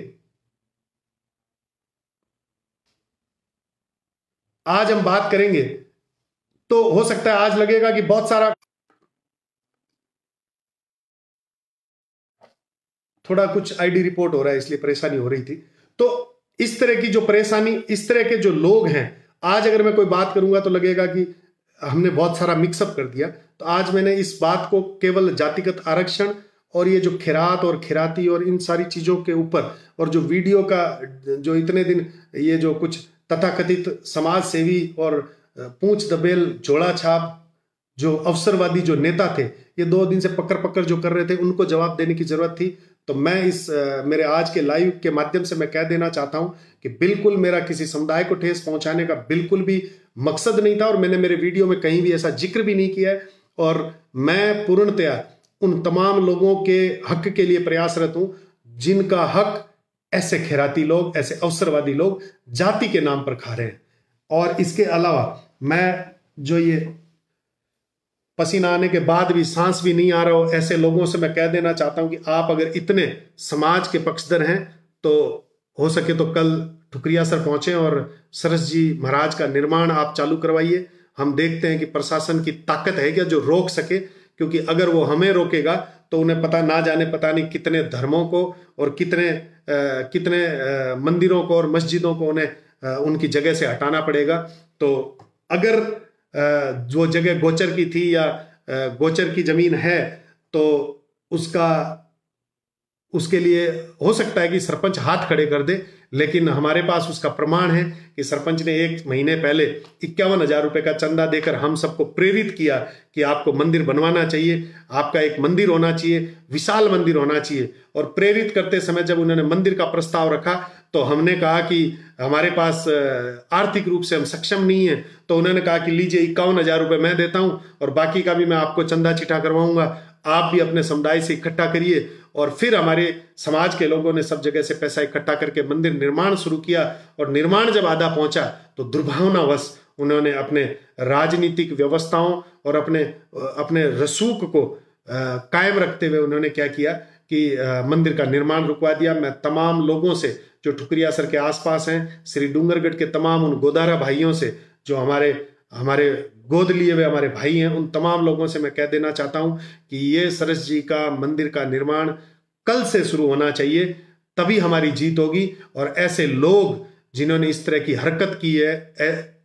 आज हम बात करेंगे तो हो सकता है आज लगेगा कि बहुत सारा थोड़ा कुछ आईडी रिपोर्ट हो रहा है, इसलिए परेशानी हो रही थी। तो इस तरह की जो परेशानी, इस तरह के जो लोग हैं, आज अगर मैं कोई बात करूँगा तो लगेगा कि हमने बहुत सारा मिक्सअप कर दिया। तो आज मैंने इस बात को केवल जातिगत आरक्षण और ये जो खिरात और खिराती और इन सारी चीज़ों के ऊपर और जो वीडियो का, जो इतने दिन ये जो कुछ तथाकथित समाज सेवी और पूछ दबेल जोड़ा छाप, जो अवसरवादी जो नेता थे, ये दो दिन से पकड़ पकड़ जो कर रहे थे, उनको जवाब देने की ज़रूरत थी। तो मैं इस मेरे आज के लाइव के माध्यम से मैं कह देना चाहता हूँ कि बिल्कुल मेरा किसी समुदाय को ठेस पहुँचाने का बिल्कुल भी मकसद नहीं था और मैंने मेरे वीडियो में कहीं भी ऐसा ज़िक्र भी नहीं किया है। और मैं पूर्णतया उन तमाम लोगों के हक के लिए प्रयासरत हूँ, जिनका हक ऐसे खैराती लोग, ऐसे अवसरवादी लोग जाति के नाम पर खा रहे हैं। और इसके अलावा मैं जो ये पसीना आने के बाद भी सांस भी नहीं आ रहा हो, ऐसे लोगों से मैं कह देना चाहता हूँ कि आप अगर इतने समाज के पक्षधर हैं तो हो सके तो कल ठुकरिया सर पहुँचे और सरस जी महाराज का निर्माण आप चालू करवाइए। हम देखते हैं कि प्रशासन की ताकत है क्या जो रोक सके क्योंकि अगर वो हमें रोकेगा तो उन्हें पता ना जाने पता नहीं कितने धर्मों को और कितने आ, कितने आ, मंदिरों को और मस्जिदों को उन्हें आ, उनकी जगह से हटाना पड़ेगा। तो अगर आ, जो जगह गोचर की थी या आ, गोचर की ज़मीन है तो उसका उसके लिए हो सकता है कि सरपंच हाथ खड़े कर दे। लेकिन हमारे पास उसका प्रमाण है कि सरपंच ने एक महीने पहले इक्यावन हज़ार रुपए का चंदा देकर हम सबको प्रेरित किया कि आपको मंदिर बनवाना चाहिए, आपका एक मंदिर होना चाहिए, विशाल मंदिर होना चाहिए। और प्रेरित करते समय जब उन्होंने मंदिर का प्रस्ताव रखा तो हमने कहा कि हमारे पास आर्थिक रूप से हम सक्षम नहीं है तो उन्होंने कहा कि लीजिए इक्यावन हज़ार रुपये मैं देता हूँ और बाकी का भी मैं आपको चंदा चिठा करवाऊँगा। आप भी अपने समुदाय से इकट्ठा करिए और फिर हमारे समाज के लोगों ने सब जगह से पैसा इकट्ठा करके मंदिर निर्माण शुरू किया और निर्माण जब आधा पहुँचा तो दुर्भावनावश उन्होंने अपने राजनीतिक व्यवस्थाओं और अपने अपने रसूख को कायम रखते हुए उन्होंने क्या किया कि मंदिर का निर्माण रुकवा दिया। मैं तमाम लोगों से जो ठुकरिया सर के आसपास हैं, श्री डूंगरगढ़ के तमाम उन गोदारा भाइयों से, जो हमारे हमारे गोद लिए हुए हमारे भाई हैं, उन तमाम लोगों से मैं कह देना चाहता हूँ कि ये सरस जी का मंदिर का निर्माण कल से शुरू होना चाहिए, तभी हमारी जीत होगी। और ऐसे लोग जिन्होंने इस तरह की हरकत की है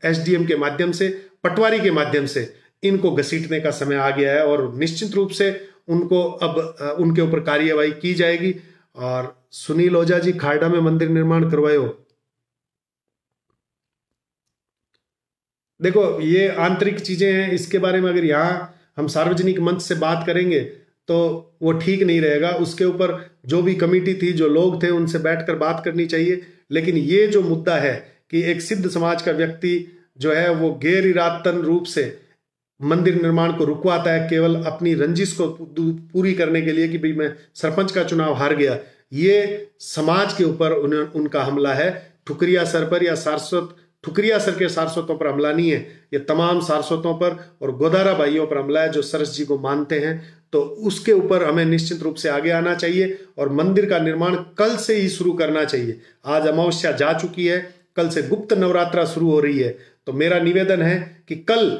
एसडीएम के माध्यम से, पटवारी के माध्यम से, इनको घसीटने का समय आ गया है और निश्चित रूप से उनको अब उनके ऊपर कार्यवाही की जाएगी। और सुनील ओझा जी, खारडा में मंदिर निर्माण करवाए देखो, ये आंतरिक चीज़ें हैं, इसके बारे में अगर यहाँ हम सार्वजनिक मंच से बात करेंगे तो वो ठीक नहीं रहेगा। उसके ऊपर जो भी कमेटी थी, जो लोग थे, उनसे बैठकर बात करनी चाहिए। लेकिन ये जो मुद्दा है कि एक सिद्ध समाज का व्यक्ति जो है, वो गैर इरादतन रूप से मंदिर निर्माण को रुकवाता है, केवल अपनी रंजिश को पूरी करने के लिए कि भाई मैं सरपंच का चुनाव हार गया, ये समाज के ऊपर उनका हमला है। ठुकरिया सर पर या सारस्वत ठुकरिया सर के सारस्वतों पर हमला नहीं है। ये तमाम सारस्वतों पर और गोदारा भाइयों पर हमला है जो सरस जी को मानते हैं। तो उसके ऊपर हमें निश्चित रूप से आगे आना चाहिए और मंदिर का निर्माण कल से ही शुरू करना चाहिए। आज अमावस्या जा चुकी है, कल से गुप्त नवरात्रा शुरू हो रही है। तो मेरा निवेदन है कि कल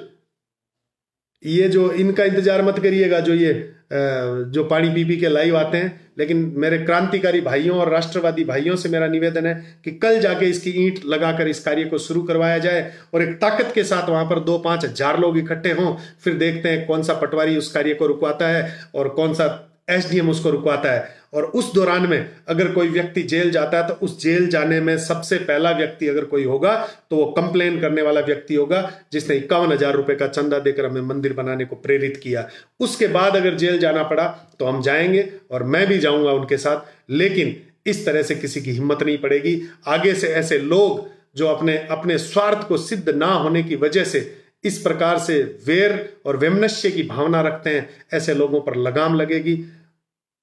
ये जो इनका इंतज़ार मत करिएगा, जो ये जो पानी पी पी के लाइव आते हैं, लेकिन मेरे क्रांतिकारी भाइयों और राष्ट्रवादी भाइयों से मेरा निवेदन है कि कल जाके इसकी ईंट लगाकर इस कार्य को शुरू करवाया जाए और एक ताकत के साथ वहाँ पर दो पाँच हज़ार लोग इकट्ठे हों, फिर देखते हैं कौन सा पटवारी उस कार्य को रुकवाता है और कौन सा एसडीएम उसको रुकवाता है। और उस दौरान में अगर कोई व्यक्ति जेल जाता है तो उस जेल जाने में सबसे पहला व्यक्ति अगर कोई होगा तो वो कंप्लेन करने वाला व्यक्ति होगा, जिसने इक्यावन हज़ार रुपए का चंदा देकर हमें मंदिर बनाने को प्रेरित किया। उसके बाद अगर जेल जाना पड़ा तो हम जाएँगे और मैं भी जाऊँगा उनके साथ, लेकिन इस तरह से किसी की हिम्मत नहीं पड़ेगी। आगे से ऐसे लोग जो अपने अपने स्वार्थ को सिद्ध ना होने की वजह से इस प्रकार से वेर और वेमनश्य की भावना रखते हैं, ऐसे लोगों पर लगाम लगेगी।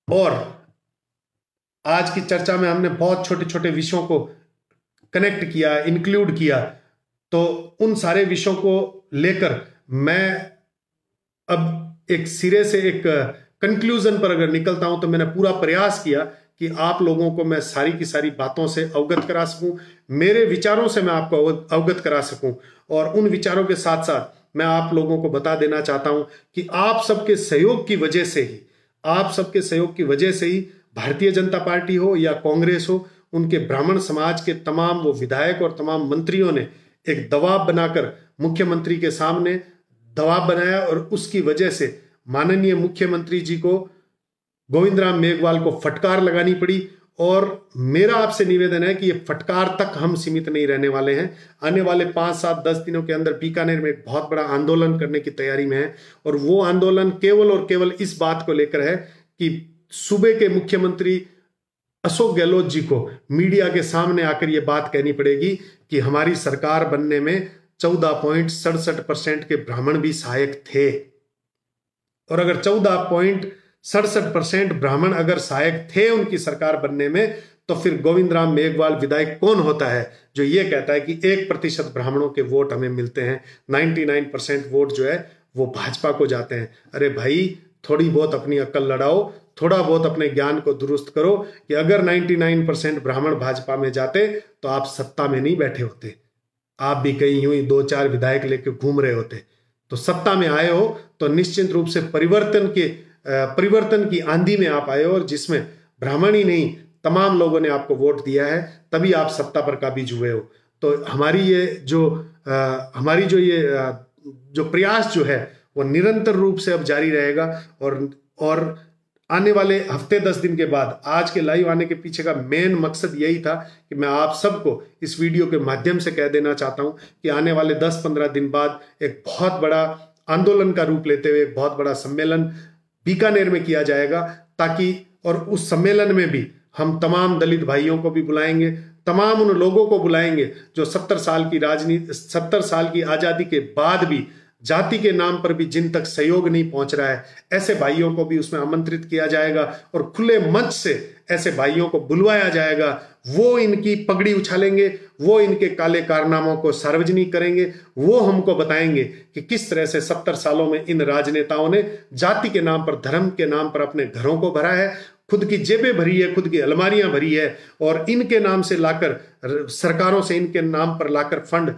और आज की चर्चा में हमने बहुत छोटे छोटे विषयों को कनेक्ट किया इंक्लूड किया। तो उन सारे विषयों को लेकर मैं अब एक सिरे से एक कंक्लूजन पर अगर निकलता हूँ तो मैंने पूरा प्रयास किया कि आप लोगों को मैं सारी की सारी बातों से अवगत करा सकूँ, मेरे विचारों से मैं आपको अवगत करा सकूँ। और उन विचारों के साथ साथ मैं आप लोगों को बता देना चाहता हूँ कि आप सबके सहयोग की वजह से ही, आप सबके सहयोग की वजह से ही भारतीय जनता पार्टी हो या कांग्रेस हो, उनके ब्राह्मण समाज के तमाम वो विधायक और तमाम मंत्रियों ने एक दबाव बनाकर मुख्यमंत्री के सामने दबाव बनाया और उसकी वजह से माननीय मुख्यमंत्री जी को गोविंद राम मेघवाल को फटकार लगानी पड़ी। और मेरा आपसे निवेदन है कि ये फटकार तक हम सीमित नहीं रहने वाले हैं। आने वाले पाँच, सात, दस दिनों के अंदर बीकानेर में एक बहुत बड़ा आंदोलन करने की तैयारी में है। और वो आंदोलन केवल और केवल इस बात को लेकर है कि सूबे के मुख्यमंत्री अशोक गहलोत जी को मीडिया के सामने आकर ये बात कहनी पड़ेगी कि हमारी सरकार बनने में चौदह पॉइंट सड़सठ परसेंट के ब्राह्मण भी सहायक थे। और अगर चौदह पॉइंट सड़सठ परसेंट ब्राह्मण अगर सहायक थे उनकी सरकार बनने में तो फिर गोविंद राम मेघवाल विधायक कौन होता है जो ये कहता है कि एक प्रतिशत ब्राह्मणों के वोट हमें मिलते हैं 99 परसेंट वोट जो है वो भाजपा को जाते हैं। अरे भाई, थोड़ी बहुत अपनी अक्ल लड़ाओ थोड़ा बहुत अपने ज्ञान को दुरुस्त करो कि अगर 99 परसेंट ब्राह्मण भाजपा में जाते तो आप सत्ता में नहीं बैठे होते। आप भी कहीं यूँ ही दो चार विधायक लेके घूम रहे होते। तो सत्ता में आए हो तो निश्चित रूप से परिवर्तन के परिवर्तन की आंधी में आप आए हो और जिसमें ब्राह्मण ही नहीं तमाम लोगों ने आपको वोट दिया है तभी आप सत्ता पर काबिज हुए हो। तो हमारी ये जो आ, हमारी जो ये आ, जो प्रयास जो है वो निरंतर रूप से अब जारी रहेगा और और आने वाले हफ़्ते दस दिन के बाद, आज के लाइव आने के पीछे का मेन मकसद यही था कि मैं आप सबको इस वीडियो के माध्यम से कह देना चाहता हूँ कि आने वाले दस पंद्रह दिन बाद एक बहुत बड़ा आंदोलन का रूप लेते हुए एक बहुत बड़ा सम्मेलन बीकानेर में किया जाएगा ताकि, और उस सम्मेलन में भी हम तमाम दलित भाइयों को भी बुलाएँगे, तमाम उन लोगों को बुलाएँगे जो सत्तर साल की राजनीति सत्तर साल की आज़ादी के बाद भी जाति के नाम पर भी जिन तक सहयोग नहीं पहुँच रहा है, ऐसे भाइयों को भी उसमें आमंत्रित किया जाएगा और खुले मंच से ऐसे भाइयों को बुलवाया जाएगा। वो इनकी पगड़ी उछालेंगे, वो इनके काले कारनामों को सार्वजनिक करेंगे, वो हमको बताएँगे कि किस तरह से सत्तर सालों में इन राजनेताओं ने जाति के नाम पर, धर्म के नाम पर अपने घरों को भरा है, खुद की जेबें भरी है, खुद की अलमारियाँ भरी है और इनके नाम से लाकर, सरकारों से इनके नाम पर लाकर फंड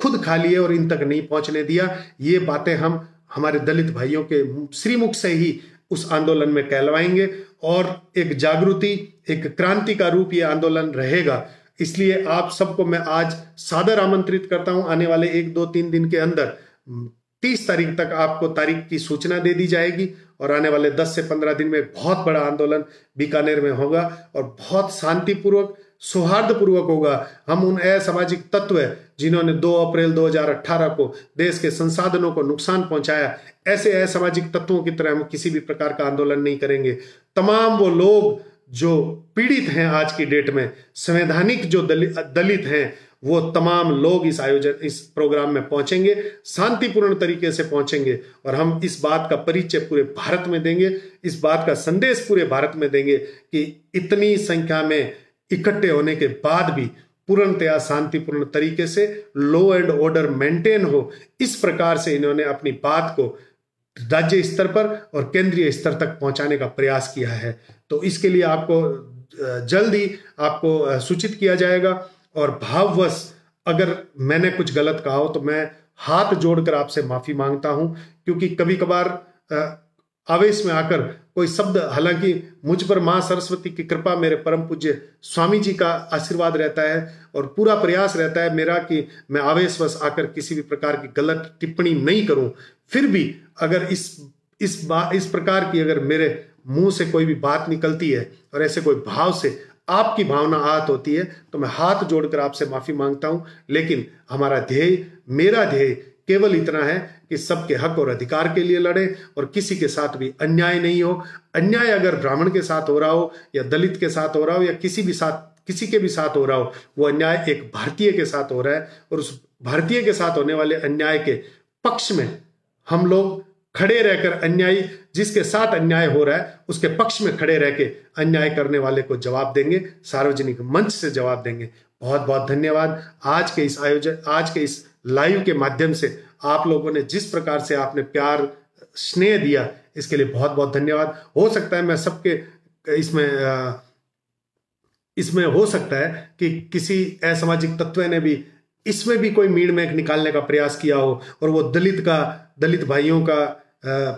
खुद खा लिए और इन तक नहीं पहुँचने दिया। ये बातें हम हमारे दलित भाइयों के श्रीमुख से ही उस आंदोलन में कहलवाएँगे और एक जागृति, एक क्रांति का रूप ये आंदोलन रहेगा। इसलिए आप सबको मैं आज सादर आमंत्रित करता हूँ। आने वाले एक, दो, तीन दिन के अंदर तीस तारीख तक आपको तारीख की सूचना दे दी जाएगी और आने वाले दस से पंद्रह दिन में बहुत बड़ा आंदोलन बीकानेर में होगा और बहुत शांतिपूर्वक सौहार्दपूर्वक होगा। हम उन असामाजिक तत्व जिन्होंने 2 अप्रैल 2018 को देश के संसाधनों को नुकसान पहुँचाया। ऐसे असामाजिक तत्वों की तरह हम किसी भी प्रकार का आंदोलन नहीं करेंगे। तमाम वो लोग जो पीड़ित हैं आज की डेट में, संवैधानिक जो दलित हैं, वो तमाम लोग इस आयोजन, इस प्रोग्राम में पहुँचेंगे, शांतिपूर्ण तरीके से पहुँचेंगे और हम इस बात का परिचय पूरे भारत में देंगे, इस बात का संदेश पूरे भारत में देंगे कि इतनी संख्या में इकट्ठे होने के बाद भी पूर्णतया शांतिपूर्ण तरीके से लॉ एंड ऑर्डर मेंटेन हो, इस प्रकार से इन्होंने अपनी बात को राज्य स्तर पर और केंद्रीय स्तर तक पहुँचाने का प्रयास किया है। तो इसके लिए आपको जल्द ही आपको सूचित किया जाएगा और भाववश अगर मैंने कुछ गलत कहा हो तो मैं हाथ जोड़कर आपसे माफ़ी माँगता हूँ, क्योंकि कभी कभार आवेश में आकर कोई शब्द, हालाँकि मुझ पर माँ सरस्वती की कृपा मेरे परम पूज्य स्वामी जी का आशीर्वाद रहता है और पूरा प्रयास रहता है मेरा कि मैं आवेशवश आकर किसी भी प्रकार की गलत टिप्पणी नहीं करूँ। फिर भी अगर इस इस बा, इस प्रकार की अगर मेरे मुँह से कोई भी बात निकलती है और ऐसे कोई भाव से आपकी भावना आहत होती है तो मैं हाथ जोड़कर आपसे माफ़ी माँगता हूँ। लेकिन हमारा ध्येय, मेरा ध्येय केवल इतना है कि सबके हक और अधिकार के लिए लड़े और किसी के साथ भी अन्याय नहीं हो। अन्याय अगर ब्राह्मण के साथ हो रहा हो या दलित के साथ हो रहा हो या किसी भी साथ, किसी के भी साथ हो रहा हो, वो अन्याय एक भारतीय के साथ हो रहा है और उस भारतीय के साथ होने वाले अन्याय के पक्ष में हम लोग खड़े रहकर अन्यायी, जिसके साथ अन्याय हो रहा है, उसके पक्ष में खड़े रह के अन्याय करने वाले को जवाब देंगे, सार्वजनिक मंच से जवाब देंगे। बहुत बहुत धन्यवाद। आज के इस आयोजन, आज के इस लाइव के माध्यम से आप लोगों ने जिस प्रकार से आपने प्यार, स्नेह दिया, इसके लिए बहुत बहुत धन्यवाद। हो सकता है मैं सबके, इसमें इसमें हो सकता है कि किसी असामाजिक तत्व ने भी, इसमें भी कोई मीण में निकालने का प्रयास किया हो और वो दलित का, दलित भाइयों का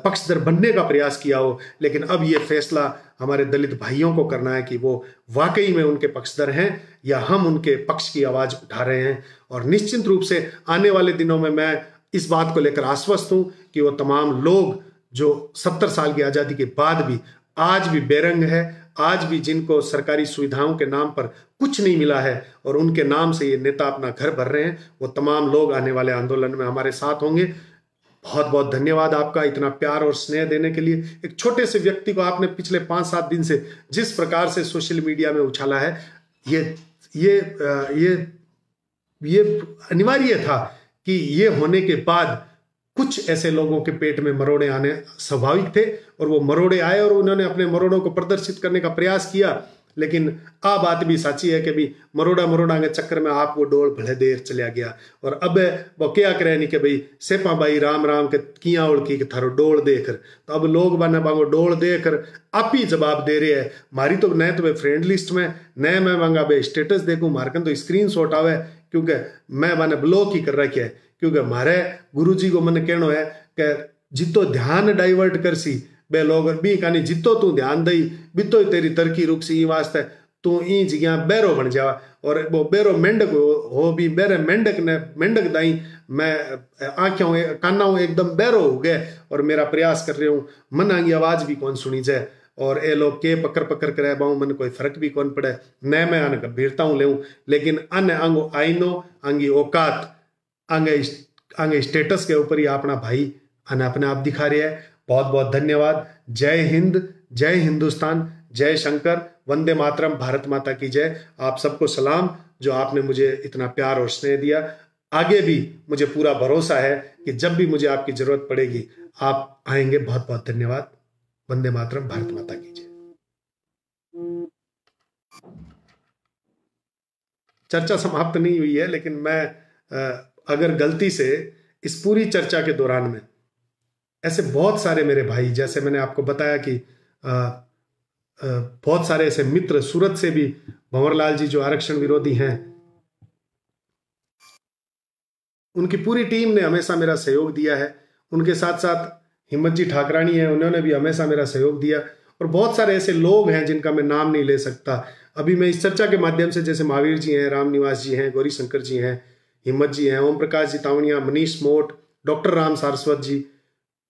पक्षधर बनने का प्रयास किया हो, लेकिन अब ये फैसला हमारे दलित भाइयों को करना है कि वो वाकई में उनके पक्षधर हैं या हम उनके पक्ष की आवाज़ उठा रहे हैं। और निश्चित रूप से आने वाले दिनों में मैं इस बात को लेकर आश्वस्त हूँ कि वो तमाम लोग जो सत्तर साल की आज़ादी के बाद भी, आज भी बेरंग है, आज भी जिनको सरकारी सुविधाओं के नाम पर कुछ नहीं मिला है और उनके नाम से ये नेता अपना घर भर रहे हैं, वो तमाम लोग आने वाले आंदोलन में हमारे साथ होंगे। बहुत बहुत धन्यवाद आपका इतना प्यार और स्नेह देने के लिए। एक छोटे से व्यक्ति को आपने पिछले पाँच सात दिन से जिस प्रकार से सोशल मीडिया में उछाला है, ये ये ये ये अनिवार्य था कि ये होने के बाद कुछ ऐसे लोगों के पेट में मरोड़े आने स्वाभाविक थे और वो मरोड़े आए और उन्होंने अपने मरोड़ों को प्रदर्शित करने का प्रयास किया। लेकिन आ बात भी सच्ची है कि भी मरोड़ा मरोड़ा के चक्कर में आप वो डोल भले देर चलिया गया। और अब वो क्या करे नहीं कि भाई सेपा भाई राम राम के किया उड़की के थारो डोल देकर। तो अब लोग बने बांगो डोल देकर आप ही जवाब दे रहे हैं। मारी तो न तो फ्रेंड लिस्ट में न मैं मांगा भाई स्टेटस देखूँ मारकन तो स्क्रीन शॉट आवे। क्योंकि मैं मैंने ब्लॉक ही कर रखे है। क्योंकि मारे गुरु जी को मन कहना है कि जितो ध्यान डाइवर्ट कर सी बे लोग बी कहानी जितो तू ध्यान दई, बितो तेरी तरकी रुक सी वास्ते, तू ई जगह बैरो बन जावा। और वो बैरो मेंढक हो भी बेरे मेंढक ने मेंढक दाई मैं, आँखों काना एकदम बैरो हो गए और मेरा प्रयास कर रही हूँ। मन आंगी आवाज़ भी कौन सुनी जाए? और ए लोग के पकड़ पकड़ कर बाऊ, मन कोई फ़र्क भी कौन पड़े? न मैं अन गंभीरता हूँ ले लेकिन अन्य अंगो आईनो, अंगी औकात आगे आगे स्टेटस के ऊपर ही अपना भाई अन अपने आप दिखा रहे हैं। बहुत बहुत धन्यवाद। जय हिंद, जय हिंदुस्तान, जय शंकर। वंदे मातरम, भारत माता की जय। आप सबको सलाम, जो आपने मुझे इतना प्यार और स्नेह दिया। आगे भी मुझे पूरा भरोसा है कि जब भी मुझे आपकी ज़रूरत पड़ेगी, आप आएँगे। बहुत बहुत धन्यवाद। वंदे मातरम, भारत माता की जय। चर्चा समाप्त नहीं हुई है, लेकिन मैं अगर गलती से इस पूरी चर्चा के दौरान में ऐसे बहुत सारे मेरे भाई, जैसे मैंने आपको बताया कि बहुत सारे ऐसे मित्र सूरत से भी, भंवरलाल जी जो आरक्षण विरोधी हैं, उनकी पूरी टीम ने हमेशा मेरा सहयोग दिया है। उनके साथ साथ हिम्मत जी ठाकरानी है, उन्होंने भी हमेशा मेरा सहयोग दिया और बहुत सारे ऐसे लोग हैं जिनका मैं नाम नहीं ले सकता। अभी मैं इस चर्चा के माध्यम से जैसे महावीर जी हैं, राम निवास जी हैं, गौरी शंकर जी हैं, हिम्मत जी हैं ओम प्रकाश जी तावणिया मनीष मोट, डॉक्टर राम सारस्वत जी,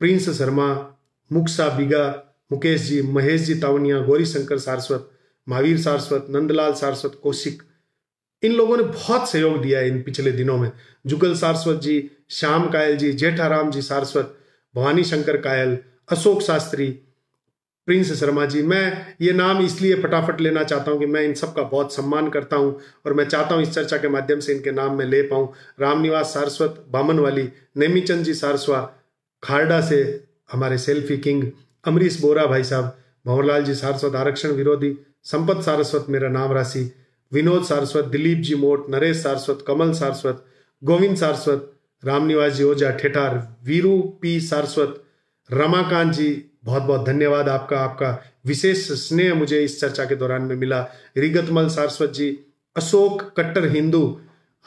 प्रिंस शर्मा, मुक्सा बिगा, मुकेश जी, महेश जी तावनिया, गौरी शंकर सारस्वत, महावीर सारस्वत, नंदलाल सारस्वत कौशिक, इन लोगों ने बहुत सहयोग दिया है इन पिछले दिनों में। जुगल सारस्वत जी, श्याम कायल जी, जेठाराम जी सारस्वत भवानी शंकर कायल, अशोक शास्त्री, प्रिंस शर्मा जी। मैं ये नाम इसलिए फटाफट लेना चाहता हूँ कि मैं इन सब का बहुत सम्मान करता हूँ और मैं चाहता हूँ इस चर्चा के माध्यम से इनके नाम में ले पाऊँ। रामनिवास सारस्वत बामन वाली, नेमीचंद जी सारस्वा, खारडा से हमारे सेल्फी किंग, अमरीश बोरा भाई साहब, भंवरलाल जी सारस्वत आरक्षण विरोधी, संपत सारस्वत मेरा नाम राशि, विनोद सारस्वत, दिलीप जी मोट, नरेश सारस्वत, कमल सारस्वत, गोविंद सारस्वत रामनिवास जी, ओझा ठेठार, वीरू पी सारस्वत, रमाकांत जी, बहुत बहुत धन्यवाद आपका आपका विशेष स्नेह मुझे इस चर्चा के दौरान में मिला। रिगतमल सारस्वत जी, अशोक कट्टर हिंदू,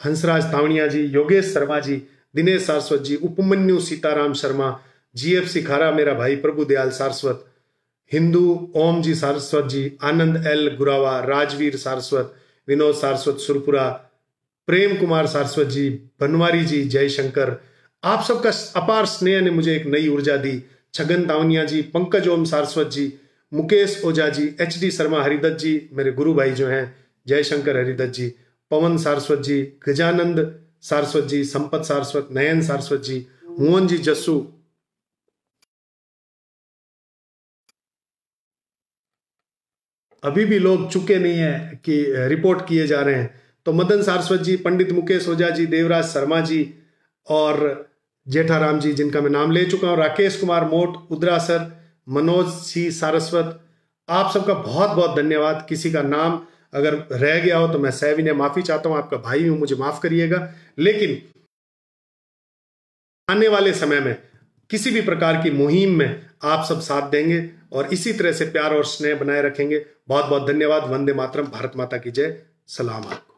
हंसराज तावणिया जी, योगेश शर्मा जी, दिनेश सारस्वत जी, उपमन्यु सीताराम शर्मा, जी जीएफसी खारा, मेरा भाई प्रभु दयाल सारस्वत, हिंदू ओम जी सारस्वत जी, आनंद एल गुरावा, राजवीर सारस्वत, विनोद सारस्वत सुरपुरा प्रेम कुमार सारस्वत जी, बनवारी जी, जयशंकर, आप सबका अपार स्नेह ने मुझे एक नई ऊर्जा दी। छगन तावनिया जी, पंकज ओम सारस्वत जी, मुकेश ओझा जी एच डी शर्मा हरिदत्त जी, मेरे गुरु भाई जो हैं, जयशंकर हरिदत्त जी, पवन सारस्वत जी, गजानंद सारस्वत जी, संपत सारस्वत, नयन सारस्वत जी, मोहन जी, जस्सू। अभी भी लोग चुके नहीं है कि, रिपोर्ट किए जा रहे हैं। तो मदन सारस्वत जी, पंडित मुकेश ओझा जी, देवराज शर्मा जी और जेठाराम जी, जिनका मैं नाम ले चुका हूँ। राकेश कुमार मोट, उद्रा सर, मनोज सी सारस्वत, आप सबका बहुत बहुत धन्यवाद। किसी का नाम अगर रह गया हो तो मैं सैवी ने माफ़ी चाहता हूँ। आपका भाई हूँ, मुझे माफ़ करिएगा। लेकिन आने वाले समय में किसी भी प्रकार की मुहिम में आप सब साथ देंगे और इसी तरह से प्यार और स्नेह बनाए रखेंगे। बहुत बहुत धन्यवाद। वंदे मातरम। भारत माता की जय। सलाम आपको।